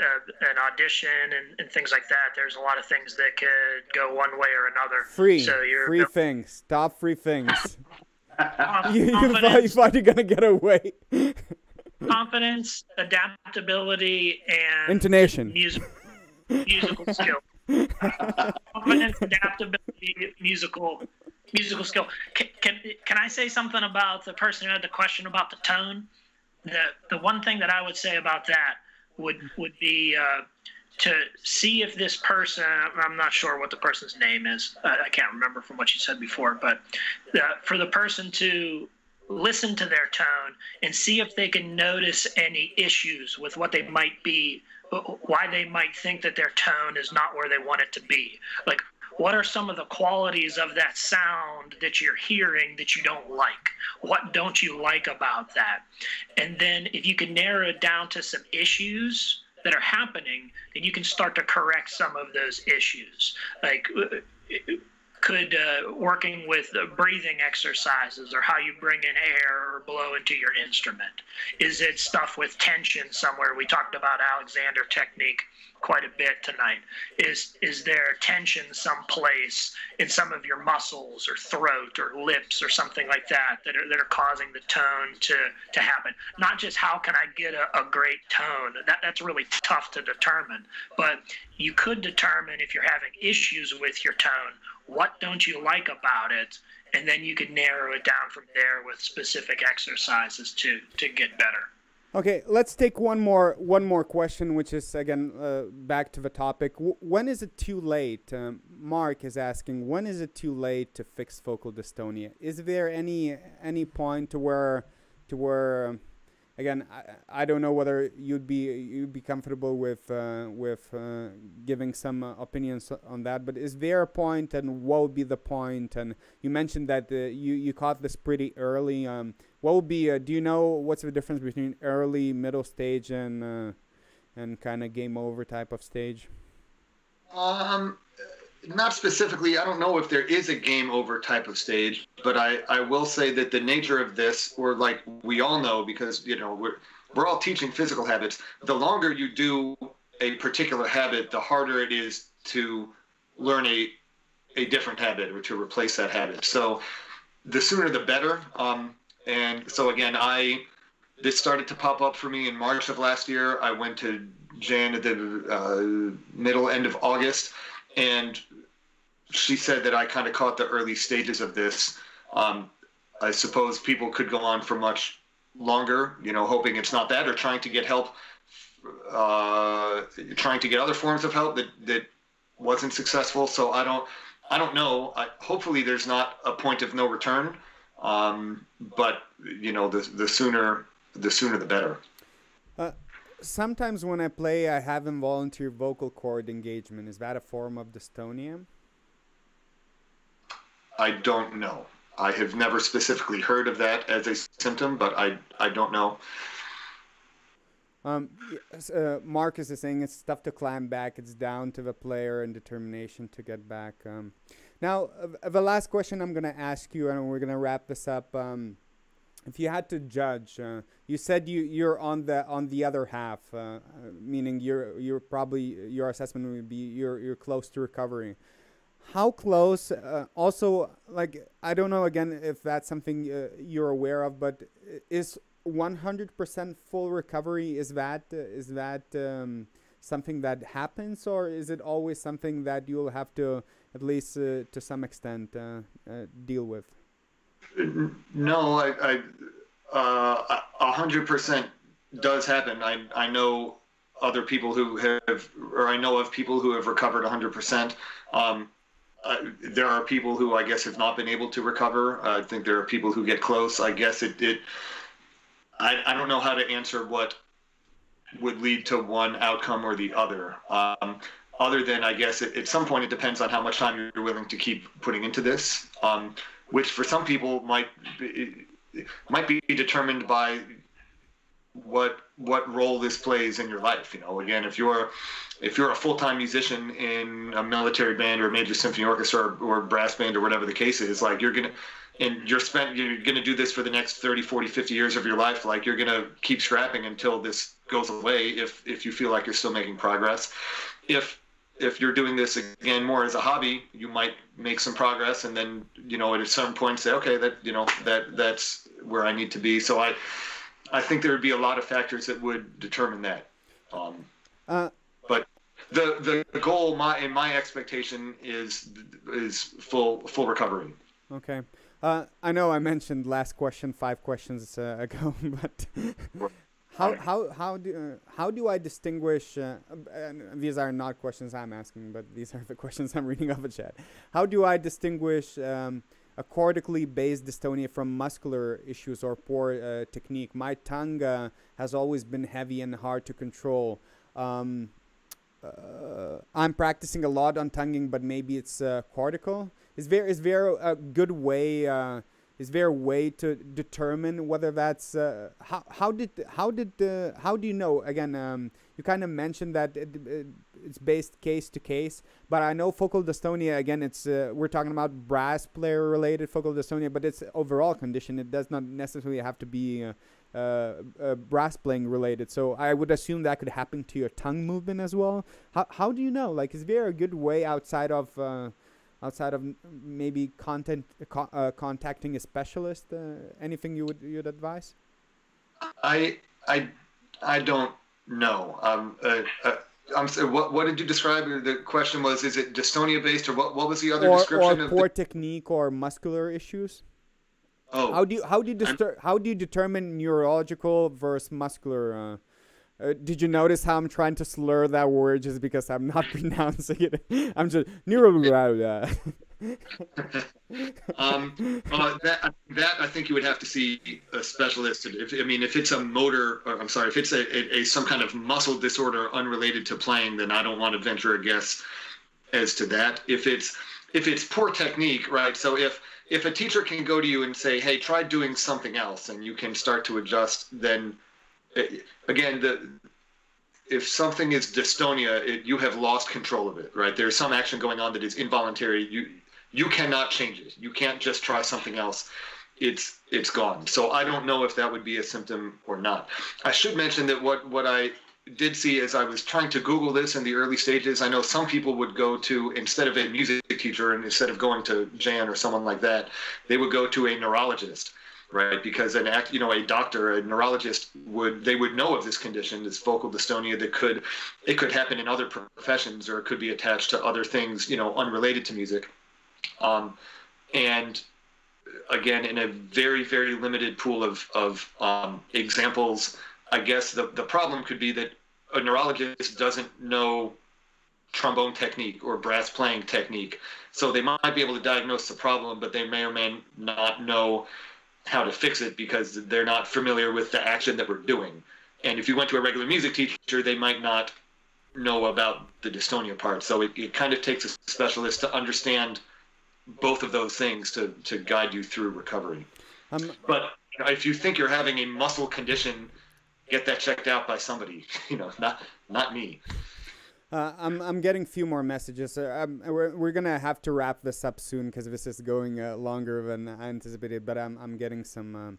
uh, an audition and, and, things like that. There's a lot of things that could go one way or another. Free. So you're free things. Stop free things. You, you, thought, you thought you're gonna get away. confidence, adaptability, and intonation, music, musical skill. confidence, adaptability, musical, musical skill. Can, can can I say something about the person who had the question about the tone? The the one thing that I would say about that would would be. Uh, to see if this person i'm not sure what the person's name is. I can't remember from what you said before but uh, for the person to listen to their tone and see if they can notice any issues with what they might be why they might think that their tone is not where they want it to be. Like what are some of the qualities of that sound that you're hearing that you don't like? What don't you like about that? And then if you can narrow it down to some issues that are happening, then you can start to correct some of those issues. Like, could uh, working with uh, breathing exercises or how you bring in air or blow into your instrument? Is it stuff with tension somewhere? We talked about Alexander technique quite a bit tonight. Is is there tension someplace in some of your muscles or throat or lips or something like that that are that are causing the tone to to happen? Not just how can I get a, a great tone. That that's really tough to determine. But you could determine if you're having issues with your tone, what don't you like about it? And then you can narrow it down from there with specific exercises to to get better. Okay, let's take one more one more question, which is again uh, back to the topic. W- when is it too late? Um, Mark is asking, when is it too late to fix focal dystonia? Is there any any point to where to where again, I, I don't know whether you'd be you'd be comfortable with uh, with uh, giving some uh, opinions on that. But is there a point, and what would be the point? And you mentioned that uh, you you caught this pretty early. Um, what would be? Uh, do you know what's the difference between early, middle stage, and uh, and kind of game over type of stage? Um, not specifically. I don't know if there is a game over type of stage, but I, I will say that the nature of this, or like we all know, because you know we're we're all teaching physical habits. The longer you do a particular habit, the harder it is to learn a a different habit or to replace that habit. So the sooner the better. Um, and so again, I this started to pop up for me in March of last year. I went to Jan at the uh, middle end of August and she said that I kind of caught the early stages of this. Um, I suppose people could go on for much longer, you know, hoping it's not that, or trying to get help, uh, trying to get other forms of help that that wasn't successful. So I don't, I don't know. I, hopefully, there's not a point of no return. Um, but you know, the the sooner the sooner the better. Uh, sometimes when I play, I have involuntary vocal cord engagement. Is that a form of dystonia? I don't know. I have never specifically heard of that as a symptom, but I I don't know. Um, uh, Marcus is saying it's tough to climb back. It's down to the player and determination to get back. Um, now, uh, the last question I'm going to ask you, and we're going to wrap this up. Um, if you had to judge, uh, you said you you're on the on the other half, uh, uh, meaning you're you're probably your assessment would be you're you're close to recovery. How close? Uh, also, like I don't know again if that's something uh, you're aware of, but is 100% full recovery is that is that um, something that happens, or is it always something that you'll have to at least uh, to some extent deal with? No, I, I uh, hundred percent does happen. I, I know other people who have, or I know of people who have recovered hundred percent. Um, uh, there are people who I guess have not been able to recover. I think there are people who get close. I guess it, it I, I don't know how to answer what would lead to one outcome or the other. Um, other than I guess it, at some point it depends on how much time you're willing to keep putting into this. Um, which for some people might be, might be determined by what what role this plays in your life. You know, again, if you're if you're a full-time musician in a military band or a major symphony orchestra or, or brass band or whatever the case is, like you're gonna and you're spent you're gonna do this for the next 30, 40, 50 years of your life. Like you're gonna keep scrapping until this goes away if if you feel like you're still making progress. If if you're doing this again more as a hobby, you might make some progress, and then you know at a certain point say, okay, that you know that that's where I need to be. So I, I think there would be a lot of factors that would determine that. Um, uh, but the the goal, my in my expectation is is full full recovery. Okay. Uh, I know I mentioned last question five questions uh, ago, but how how how do uh, how do I distinguish? Uh, these are not questions I'm asking, but these are the questions I'm reading off the chat. How do I distinguish um, a cortically based dystonia from muscular issues or poor uh, technique? My tongue uh, has always been heavy and hard to control. Um, uh, I'm practicing a lot on tonguing, but maybe it's uh, cortical. Is there is there a good way? Is there a way to determine whether that's uh, how how did how did uh, how do you know? Again um, you kind of mentioned that it, it, it's based case to case but i know focal dystonia again it's uh, we're talking about brass player related focal dystonia but it's overall condition. It does not necessarily have to be uh, uh, uh, brass playing related. So i would assume that could happen to your tongue movement as well. How, how do you know? Like is there a good way outside of outside of maybe content uh, contacting a specialist? Uh, anything you would you'd advise? I I I don't know. Um, uh, uh I'm sorry, what what did you describe? The question was: Is it dystonia based, or what? What was the other or, description? Or poor technique, or muscular issues. Oh, How do you how do you distur- how do you determine neurological versus muscular? Uh, uh, did you notice how I'm trying to slur that word just because I'm not pronouncing it? I'm just neuro. um, uh, that that I think you would have to see a specialist. If I mean, if it's a motor, or I'm sorry, if it's a, a, a some kind of muscle disorder unrelated to playing, then I don't want to venture a guess as to that. If it's if it's poor technique, right? So if if a teacher can go to you and say, "Hey, try doing something else," and you can start to adjust, then again, the if something is dystonia, it, you have lost control of it, right? There's some action going on that is involuntary. You you cannot change it. You can't just try something else. It's it's gone. So I don't know if that would be a symptom or not. I should mention that what what I did see as I was trying to Google this in the early stages, I know some people would go to instead of a music teacher and instead of going to Jan or someone like that, they would go to a neurologist right? Because an act, you know, a doctor, a neurologist would they would know of this condition, this focal dystonia that could it could happen in other professions or it could be attached to other things, you know, unrelated to music. Um, and again, in a very very limited pool of of um, examples, I guess the the problem could be that a neurologist doesn't know trombone technique or brass playing technique. So they might be able to diagnose the problem, but they may or may not know how to fix it because they're not familiar with the action that we're doing. And if you went to a regular music teacher, they might not know about the dystonia part. So it, it kind of takes a specialist to understand both of those things to, to guide you through recovery. Um, but you know, if you think you're having a muscle condition, get that checked out by somebody, you know, not, not me. Uh, I'm I'm getting a few more messages. Uh, we're we're gonna have to wrap this up soon because this is going uh, longer than I anticipated. But I'm I'm getting some um,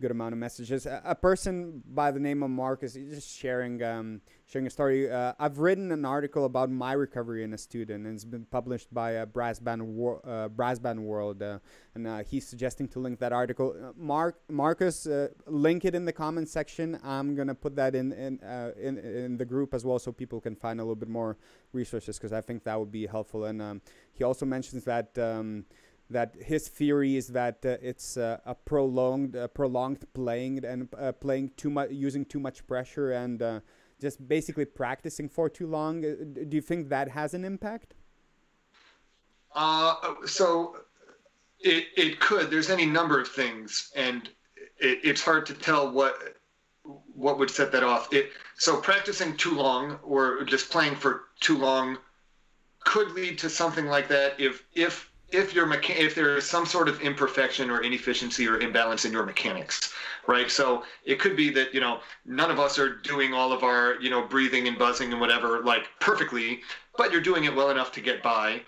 good amount of messages. A, a, person by the name of Marcus is just sharing um, sharing a story. Uh, I've written an article about my recovery in a student, and it's been published by uh, Brass Band Wor- uh, Brass Band World, uh, and uh, he's suggesting to link that article. Mark Marcus, link it in the comment section. I'm gonna put that in in in in the group as well, so people can find a little bit more resources because I think that would be helpful. And um, he also mentions that. Um, that his theory is that uh, it's uh, a prolonged uh, prolonged playing and uh, playing too much using too much pressure and uh, just basically practicing for too long. Uh, do you think that has an impact? So it, it could. There's any number of things and it, it's hard to tell what what would set that off. It so practicing too long or just playing for too long could lead to something like that if if if your mecha- if there is some sort of imperfection or inefficiency or imbalance in your mechanics right? So it could be that you know none of us are doing all of our you know breathing and buzzing and whatever like perfectly but you're doing it well enough to get by.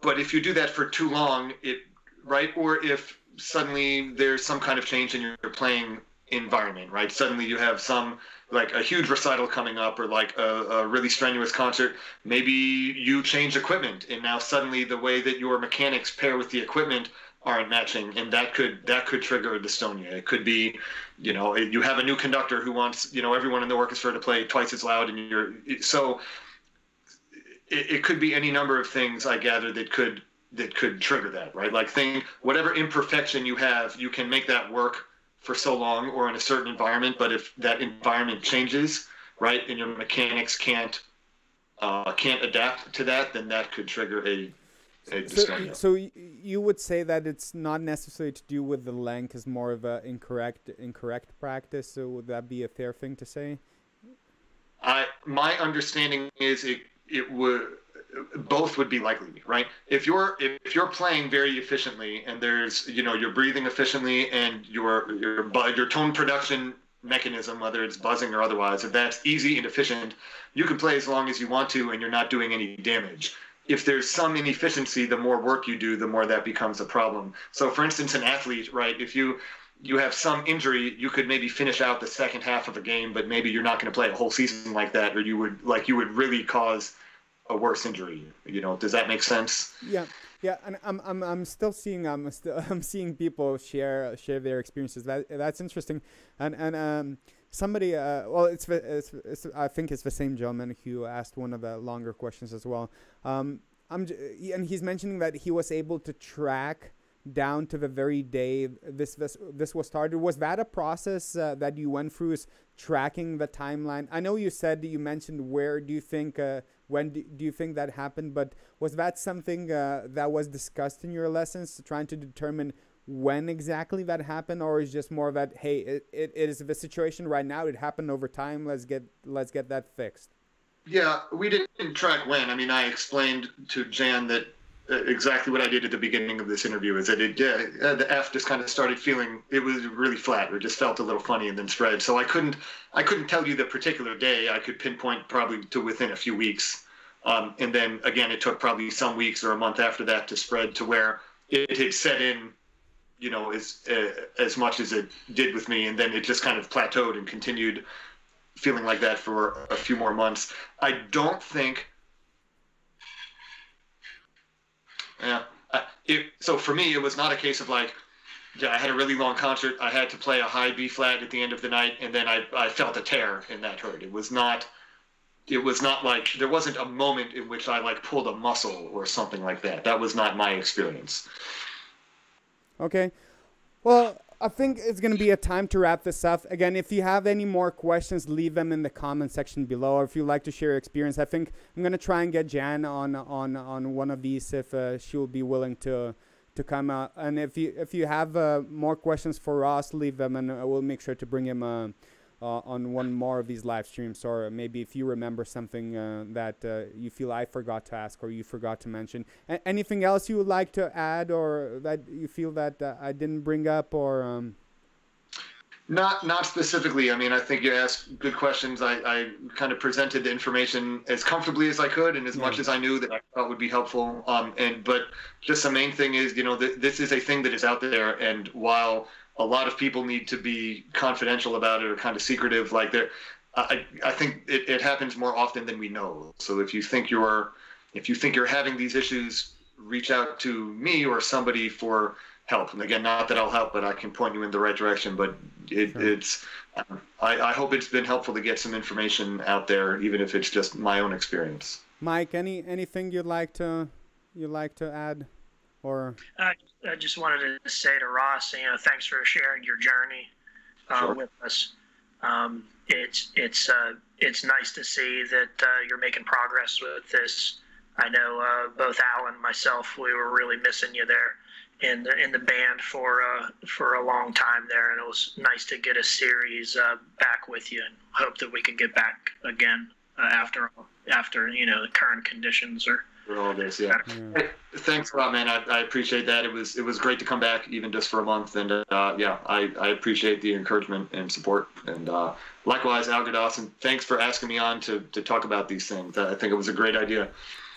But if you do that for too long it right? Or if suddenly there's some kind of change in your playing environment right? Suddenly you have some like a huge recital coming up or like a, a, really strenuous concert. Maybe you change equipment and now suddenly the way that your mechanics pair with the equipment aren't matching and that could that could trigger a dystonia. It could be you know you have a new conductor who wants you know everyone in the orchestra to play twice as loud and you're so it, it could be any number of things i gather that could that could trigger that right? Like thing whatever imperfection you have you can make that work for so long or in a certain environment, but if that environment changes, right, and your mechanics can't uh, can't adapt to that, then that could trigger a so, so, you would say that it's not necessarily to do with the length is more of a incorrect incorrect practice. So would that be a fair thing to say? I my understanding is it it would both would be likely, right? If you're if you're playing very efficiently and there's you know you're breathing efficiently and your your your tone production mechanism, whether it's buzzing or otherwise, if that's easy and efficient, you can play as long as you want to and you're not doing any damage. If there's some inefficiency, the more work you do, the more that becomes a problem. So, for instance, an athlete, right? If you you have some injury, you could maybe finish out the second half of a game, but maybe you're not going to play a whole season like that, or you would like you would really cause a worse injury. You know, does that make sense? Yeah, yeah, and I'm I'm I'm still seeing I'm still I'm seeing people share share their experiences. That that's interesting, and and um somebody uh well it's, it's, it's I think it's the same gentleman who asked one of the longer questions as well. Um, I'm and he's mentioning that he was able to track down to the very day this this, this was started. Was that a process uh, that you went through? Is tracking the timeline? I know you said you mentioned where do you think uh, when do, do, you think that happened, but was that something uh, that was discussed in your lessons, trying to determine when exactly that happened, or is just more that hey, it, it, it is the situation right now. It happened over time. Let's get let's get that fixed. Yeah, we didn't track when. I mean, I explained to Jan that exactly what I did at the beginning of this interview is that it uh, the F just kind of started feeling it was really flat. It just felt a little funny and then spread. So I couldn't I couldn't tell you the particular day. I could pinpoint probably to within a few weeks. Um, and then again, it took probably some weeks or a month after that to spread to where it had set in, you know, as uh, as much as it did with me, and then it just kind of plateaued and continued feeling like that for a few more months. I don't think. Yeah. Uh, it, so for me, it was not a case of like, yeah, I had a really long concert. I had to play a high B flat at the end of the night, and then I, I felt a tear in that hurt. It was not. It was not like there wasn't a moment in which I like pulled a muscle or something like that. That was not my experience. Okay. Well, I think it's going to be a time to wrap this up. Again, if you have any more questions, leave them in the comment section below. Or if you'd like to share your experience, I think I'm going to try and get Jan on on on one of these if uh, she will be willing to to come out. And if you if you have uh, more questions for Ross, leave them, and we'll make sure to bring him. Uh, on one more of these live streams, or maybe if you remember something uh, that uh, you feel I forgot to ask or you forgot to mention. A- anything else you would like to add, or that you feel that uh, I didn't bring up, or? Um... Not not specifically. I mean, I think you asked good questions. I, I kind of presented the information as comfortably as I could and as yeah. much as I knew that I thought would be helpful. Um, and but just the main thing is, you know, th- this is a thing that is out there, and while a lot of people need to be confidential about it or kind of secretive. Like there, I, I think it, it happens more often than we know. So if you think you're, if you think you're having these issues, reach out to me or somebody for help. And again, not that I'll help, but I can point you in the right direction. But it, sure. it's, um, I, I hope it's been helpful to get some information out there, even if it's just my own experience. Mike, any anything you'd like to you'd like to add? Or I, I just wanted to say to Ross, you know, thanks for sharing your journey uh, sure. with us. Um, it's it's uh, it's nice to see that uh, you're making progress with this. I know uh, both Al and myself, we were really missing you there in the in the band for uh, for a long time there, and it was nice to get a series uh, back with you, and hope that we can get back again after after you know the current conditions are for all this. Yeah. yeah. Thanks a lot, man. I, I, appreciate that. It was it was great to come back, even just for a month. And uh, yeah, I, I appreciate the encouragement and support. And uh, likewise, Algirdas, thanks for asking me on to to talk about these things. I think it was a great idea.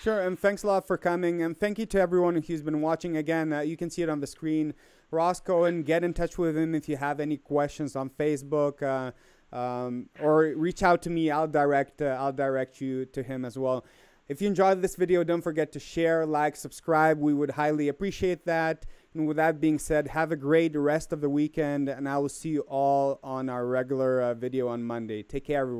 Sure, and thanks a lot for coming. And thank you to everyone who's been watching. Again, uh, you can see it on the screen. Ross Cohen, get in touch with him if you have any questions on Facebook. Uh, um, or reach out to me. I'll direct uh, I'll direct you to him as well. If you enjoyed this video, don't forget to share, like, subscribe. We would highly appreciate that. And with that being said, have a great rest of the weekend, and I will see you all on our regular uh, video on Monday. Take care, everyone.